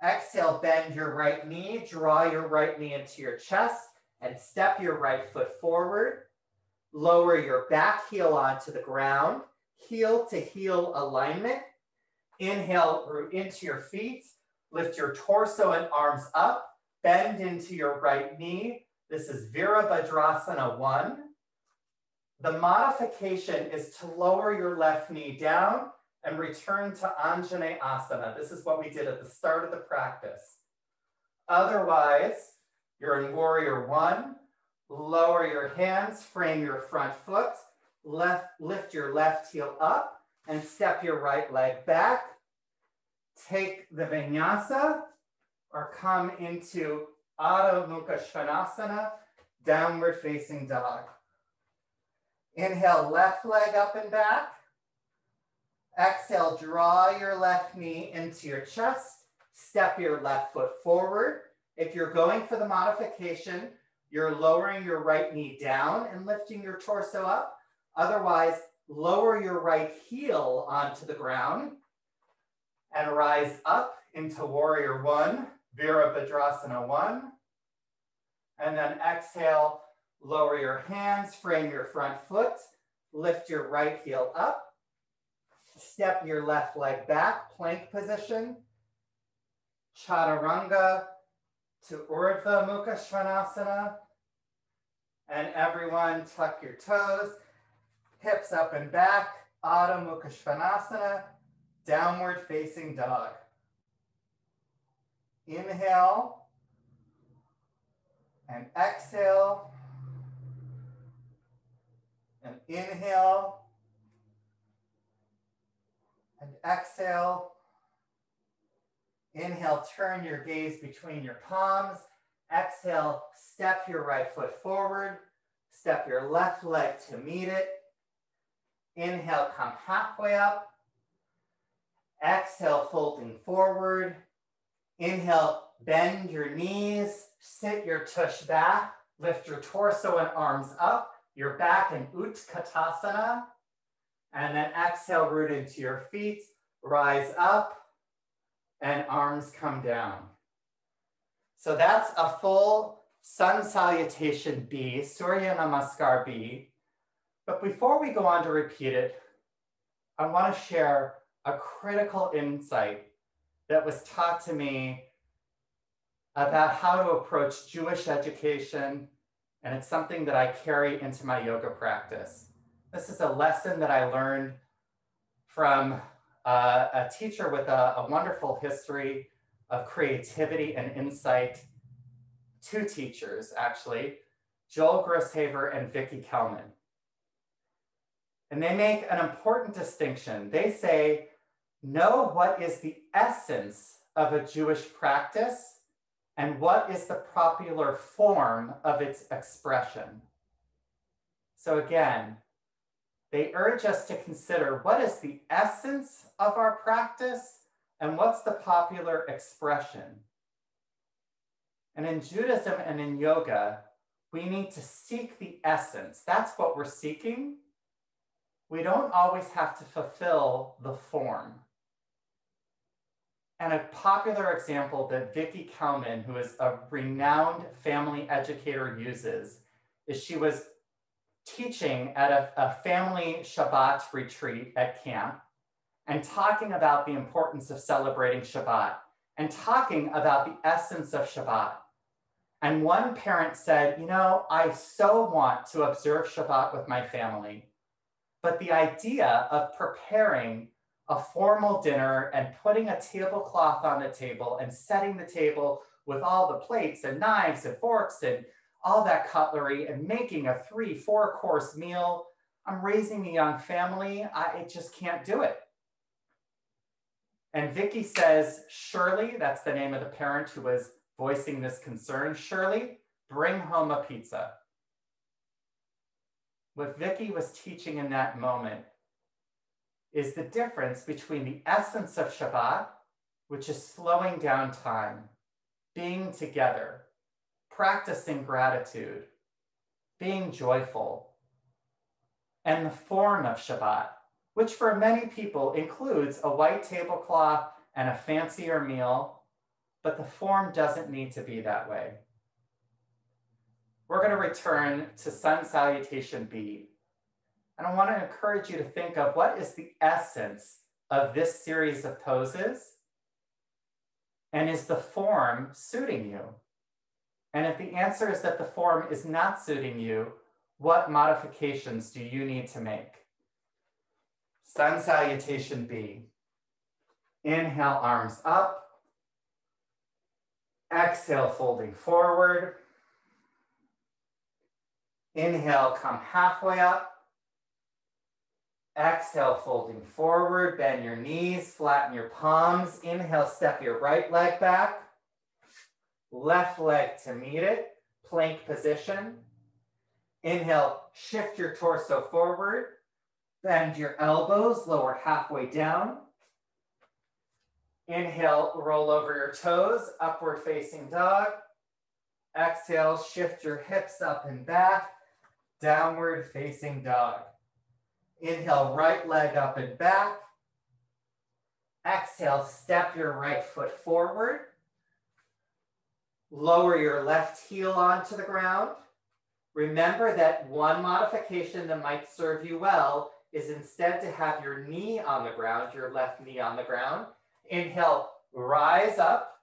Exhale, bend your right knee, draw your right knee into your chest, and step your right foot forward. Lower your back heel onto the ground, heel to heel alignment. Inhale, root into your feet. Lift your torso and arms up. Bend into your right knee. This is Virabhadrasana 1. The modification is to lower your left knee down and return to Anjaneyasana. This is what we did at the start of the practice. Otherwise, you're in Warrior One. Lower your hands, frame your front foot, left, lift your left heel up, and step your right leg back. Take the vinyasa or come into Adho Mukha Svanasana, downward facing dog. Inhale, left leg up and back. Exhale, draw your left knee into your chest. Step your left foot forward. If you're going for the modification, you're lowering your right knee down and lifting your torso up. Otherwise, lower your right heel onto the ground and rise up into warrior one, Virabhadrasana one. And then exhale, lower your hands, frame your front foot, lift your right heel up, step your left leg back, plank position, chaturanga to Urdhva Mukha Svanasana. And everyone tuck your toes, hips up and back, Adho Mukha Svanasana, downward facing dog. Inhale and exhale. And inhale and exhale. Inhale, turn your gaze between your palms. Exhale, step your right foot forward. Step your left leg to meet it. Inhale, come halfway up. Exhale, folding forward. Inhale, bend your knees, sit your tush back, lift your torso and arms up, your back in Utkatasana. And then exhale, root into your feet, rise up, and arms come down. So that's a full sun salutation B, Surya Namaskar B. But before we go on to repeat it, I want to share a critical insight that was taught to me about how to approach Jewish education, and it's something that I carry into my yoga practice. This is a lesson that I learned from uh, a teacher with a, a wonderful history of creativity and insight, two teachers actually, Joel Grishaver and Vicki Kelman. And they make an important distinction. They say, know what is the essence of a Jewish practice and what is the popular form of its expression. So again, they urge us to consider what is the essence of our practice and what's the popular expression. And in Judaism and in yoga, we need to seek the essence. That's what we're seeking we don't always have to fulfill the form. And a popular example that Vicki Kelman, who is a renowned family educator, uses is she was teaching at a, a family Shabbat retreat at camp and talking about the importance of celebrating Shabbat and talking about the essence of Shabbat. And one parent said, You know, I so want to observe Shabbat with my family, but the idea of preparing a formal dinner and putting a tablecloth on the table and setting the table with all the plates and knives and forks and all that cutlery and making a three, four course meal. I'm raising a young family. I just can't do it. And Vicky says, Shirley, that's the name of the parent who was voicing this concern. Shirley, bring home a pizza. What Vicky was teaching in that moment is the difference between the essence of Shabbat, which is slowing down time, being together, practicing gratitude, being joyful, and the form of Shabbat, which for many people includes a white tablecloth and a fancier meal, but the form doesn't need to be that way. We're going to return to sun salutation B. And I want to encourage you to think of what is the essence of this series of poses and is the form suiting you? And if the answer is that the form is not suiting you, what modifications do you need to make? Sun salutation B. Inhale, arms up. Exhale, folding forward. Inhale, come halfway up. Exhale, folding forward, bend your knees, flatten your palms. Inhale, step your right leg back. Left leg to meet it, plank position. Inhale, shift your torso forward. Bend your elbows, lower halfway down. Inhale, roll over your toes, upward facing dog. Exhale, shift your hips up and back, downward facing dog. Inhale, right leg up and back. Exhale, step your right foot forward. Lower your left heel onto the ground. Remember that one modification that might serve you well is instead to have your knee on the ground, your left knee on the ground. Inhale, rise up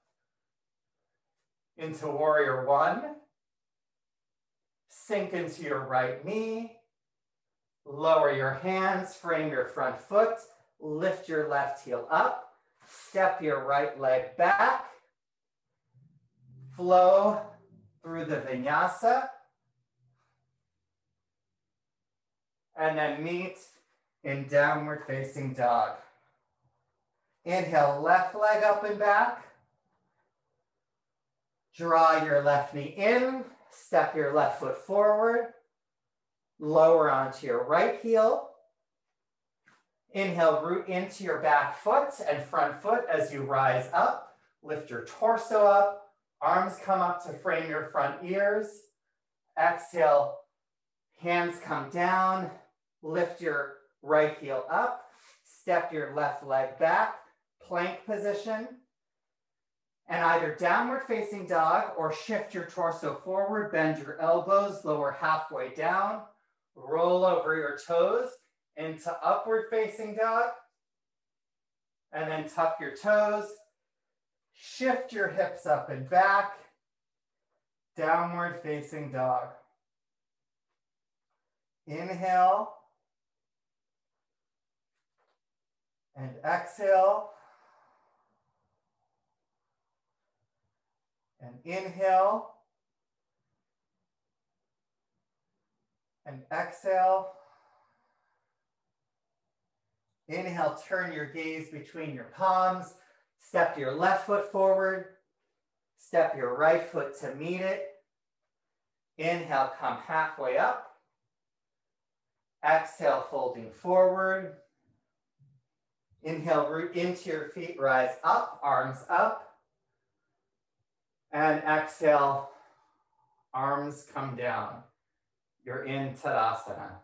into warrior one. Sink into your right knee. Lower your hands, frame your front foot, lift your left heel up, step your right leg back, flow through the vinyasa, and then meet in downward facing dog. Inhale, left leg up and back. Draw your left knee in, step your left foot forward, lower onto your right heel. Inhale, root into your back foot and front foot as you rise up. Lift your torso up, arms come up to frame your front ears. Exhale, hands come down, lift your right heel up, step your left leg back, plank position, and either downward facing dog or shift your torso forward, bend your elbows, lower halfway down, roll over your toes into upward facing dog, and then tuck your toes, shift your hips up and back, downward facing dog. Inhale, and exhale. And inhale. And exhale. Inhale, turn your gaze between your palms. Step your left foot forward. Step your right foot to meet it. Inhale, come halfway up. Exhale, folding forward. Inhale, root into your feet, rise up, arms up. And exhale, arms come down. You're in Tadasana.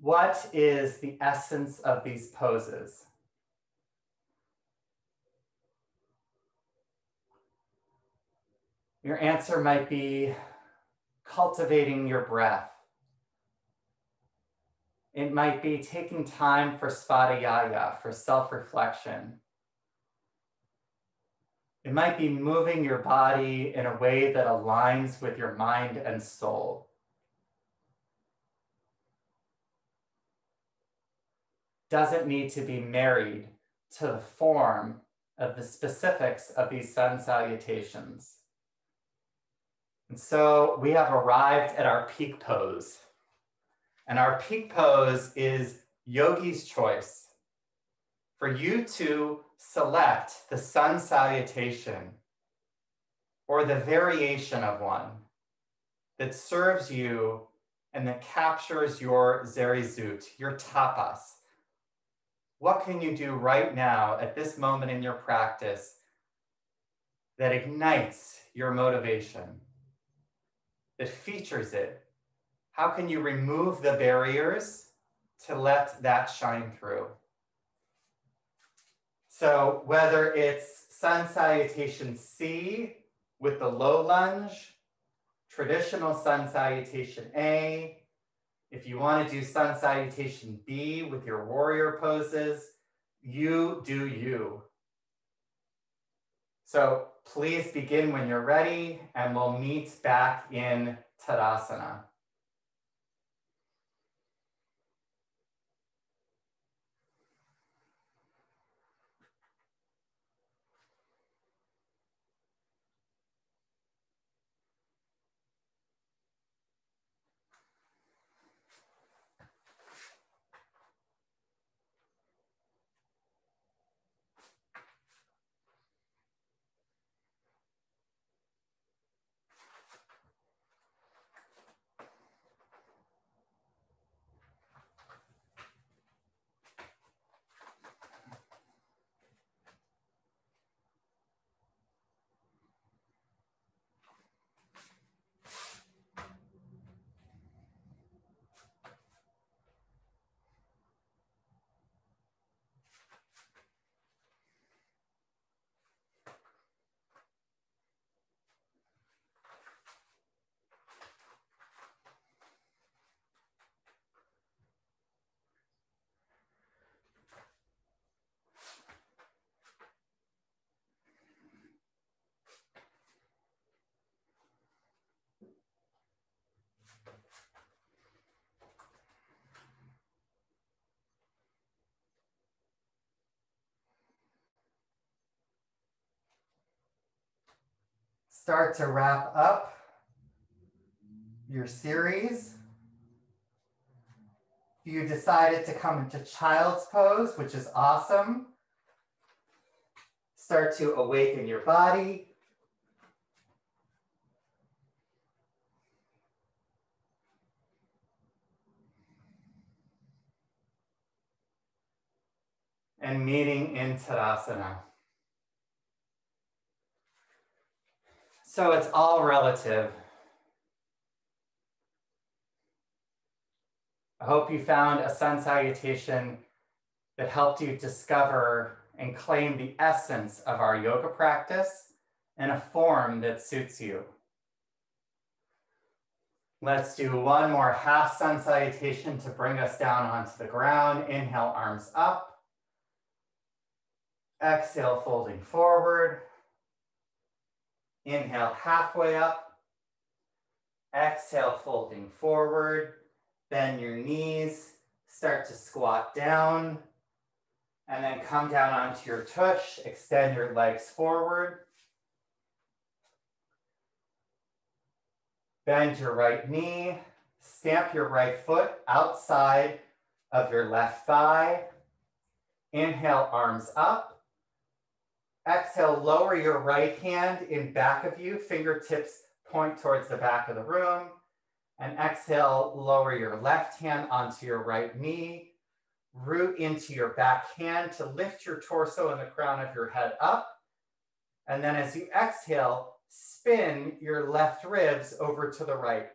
What is the essence of these poses? Your answer might be cultivating your breath. It might be taking time for svadhyaya, for self reflection. It might be moving your body in a way that aligns with your mind and soul. Doesn't need to be married to the form of the specifics of these sun salutations. And so we have arrived at our peak pose. And our peak pose is yogi's choice for you to select the sun salutation or the variation of one that serves you and that captures your zerizut, your tapas. What can you do right now at this moment in your practice that ignites your motivation, that features it? How can you remove the barriers to let that shine through? So whether it's sun salutation C with the low lunge, traditional sun salutation A, if you want to do sun salutation B with your warrior poses, you do you. So please begin when you're ready and we'll meet back in Tadasana. Start to wrap up your series. You decided to come into child's pose, which is awesome. Start to awaken your body. And meeting in Tadasana. So it's all relative. I hope you found a sun salutation that helped you discover and claim the essence of our yoga practice in a form that suits you. Let's do one more half sun salutation to bring us down onto the ground. Inhale, arms up. Exhale, folding forward. Inhale, halfway up. Exhale, folding forward. Bend your knees. Start to squat down. And then come down onto your tush. Extend your legs forward. Bend your right knee. Stamp your right foot outside of your left thigh. Inhale, arms up. Exhale, lower your right hand in back of you, fingertips point towards the back of the room. And exhale, lower your left hand onto your right knee. Root into your back hand to lift your torso and the crown of your head up. And then as you exhale, spin your left ribs over to the right.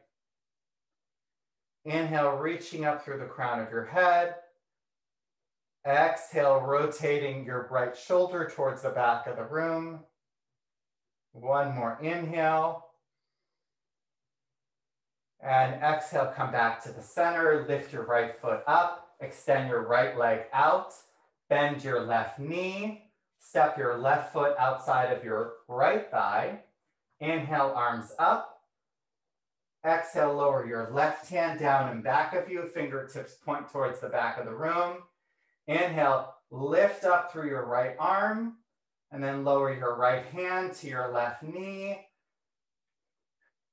Inhale, reaching up through the crown of your head. Exhale, rotating your right shoulder towards the back of the room. One more inhale. And exhale, come back to the center. Lift your right foot up. Extend your right leg out. Bend your left knee. step your left foot outside of your right thigh. Inhale, arms up. Exhale, lower your left hand down and back of you. Fingertips point towards the back of the room. Inhale, lift up through your right arm and then lower your right hand to your left knee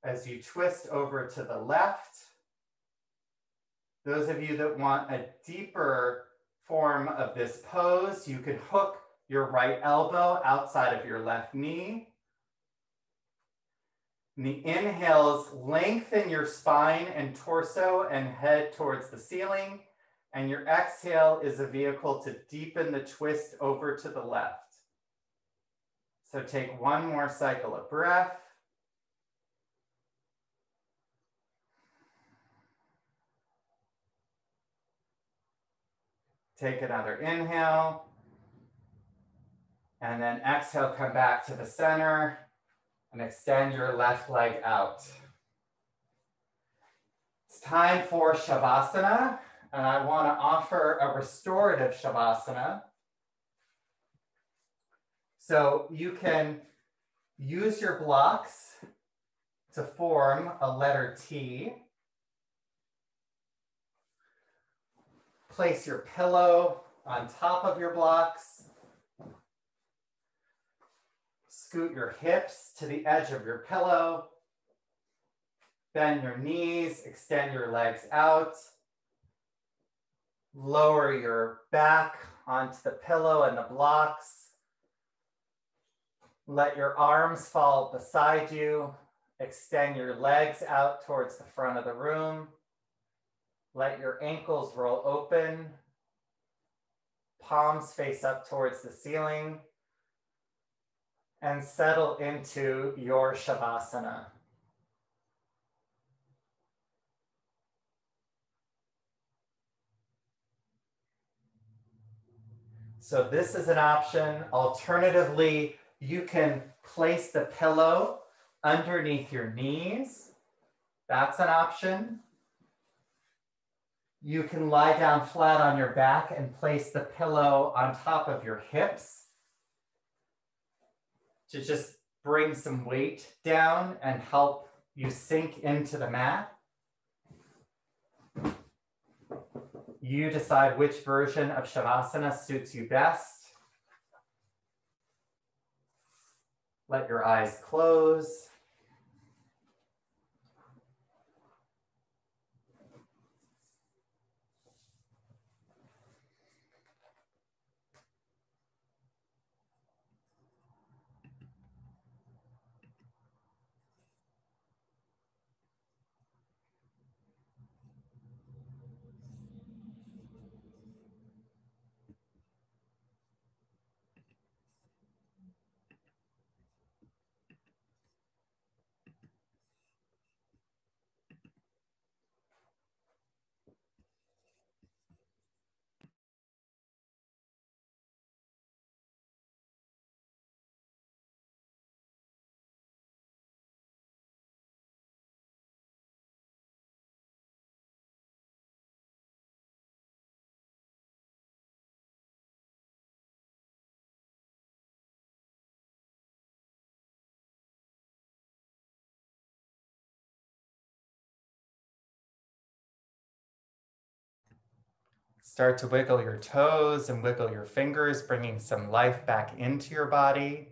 as you twist over to the left. Those of you that want a deeper form of this pose, you can hook your right elbow outside of your left knee. And the inhales, lengthen your spine and torso and head towards the ceiling. And your exhale is a vehicle to deepen the twist over to the left. So take one more cycle of breath. Take another inhale. And then exhale, come back to the center and extend your left leg out. It's time for Shavasana, and I want to offer a restorative Shavasana. So you can use your blocks to form a letter T. Place your pillow on top of your blocks Scoot your hips to the edge of your pillow. Bend your knees, extend your legs out. Lower your back onto the pillow and the blocks. Let your arms fall beside you. Extend your legs out towards the front of the room. Let your ankles roll open. Palms face up towards the ceiling and settle into your Shavasana. So this is an option. Alternatively, you can place the pillow underneath your knees. That's an option. You can lie down flat on your back and place the pillow on top of your hips to just bring some weight down and help you sink into the mat. You decide which version of Shavasana suits you best. Let your eyes close. Start to wiggle your toes and wiggle your fingers, bringing some life back into your body.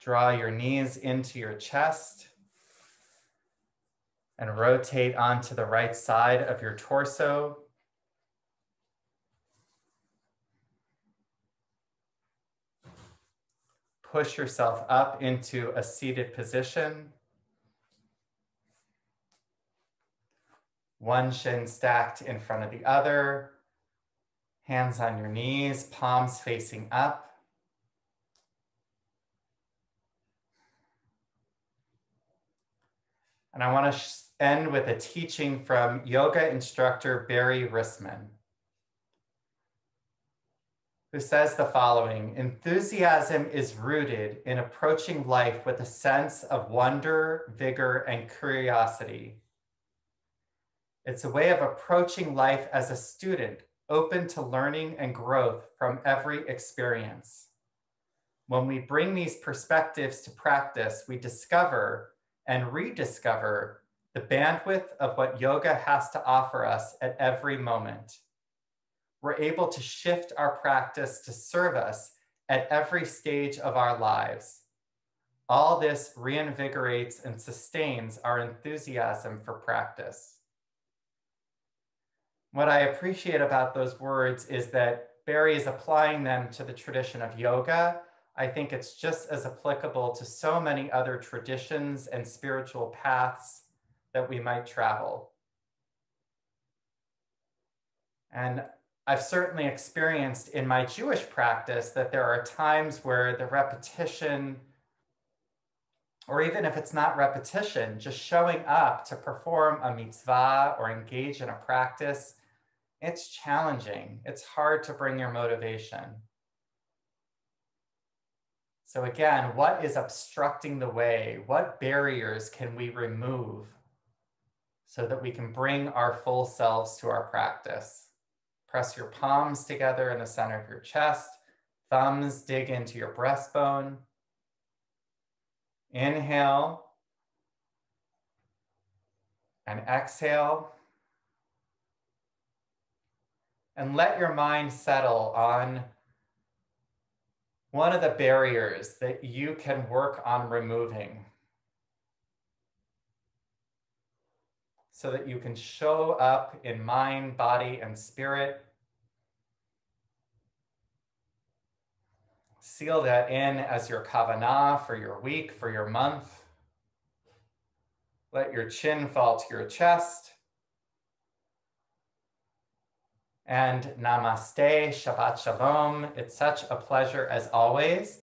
Draw your knees into your chest and rotate onto the right side of your torso. Push yourself up into a seated position. One shin stacked in front of the other, hands on your knees, palms facing up. And I want to end with a teaching from yoga instructor Barry Risman who says the following Enthusiasm is rooted in approaching life with a sense of wonder, vigor, and curiosity. It's a way of approaching life as a student, open to learning and growth from every experience. When we bring these perspectives to practice, we discover and rediscover the bandwidth of what yoga has to offer us at every moment. We're able to shift our practice to serve us at every stage of our lives. All this reinvigorates and sustains our enthusiasm for practice. What I appreciate about those words is that Barry is applying them to the tradition of yoga. I think it's just as applicable to so many other traditions and spiritual paths that we might travel. And I've certainly experienced in my Jewish practice that there are times where the repetition, or even if it's not repetition, just showing up to perform a mitzvah or engage in a practice, it's challenging. It's hard to bring your motivation. So, again, what is obstructing the way? What barriers can we remove so that we can bring our full selves to our practice? Press your palms together in the center of your chest, thumbs dig into your breastbone. Inhale. And exhale. And let your mind settle on one of the barriers that you can work on removing so that you can show up in mind, body, and spirit. Seal that in as your kavanah for your week, for your month. Let your chin fall to your chest. and namaste, Shabbat Shalom. It's such a pleasure as always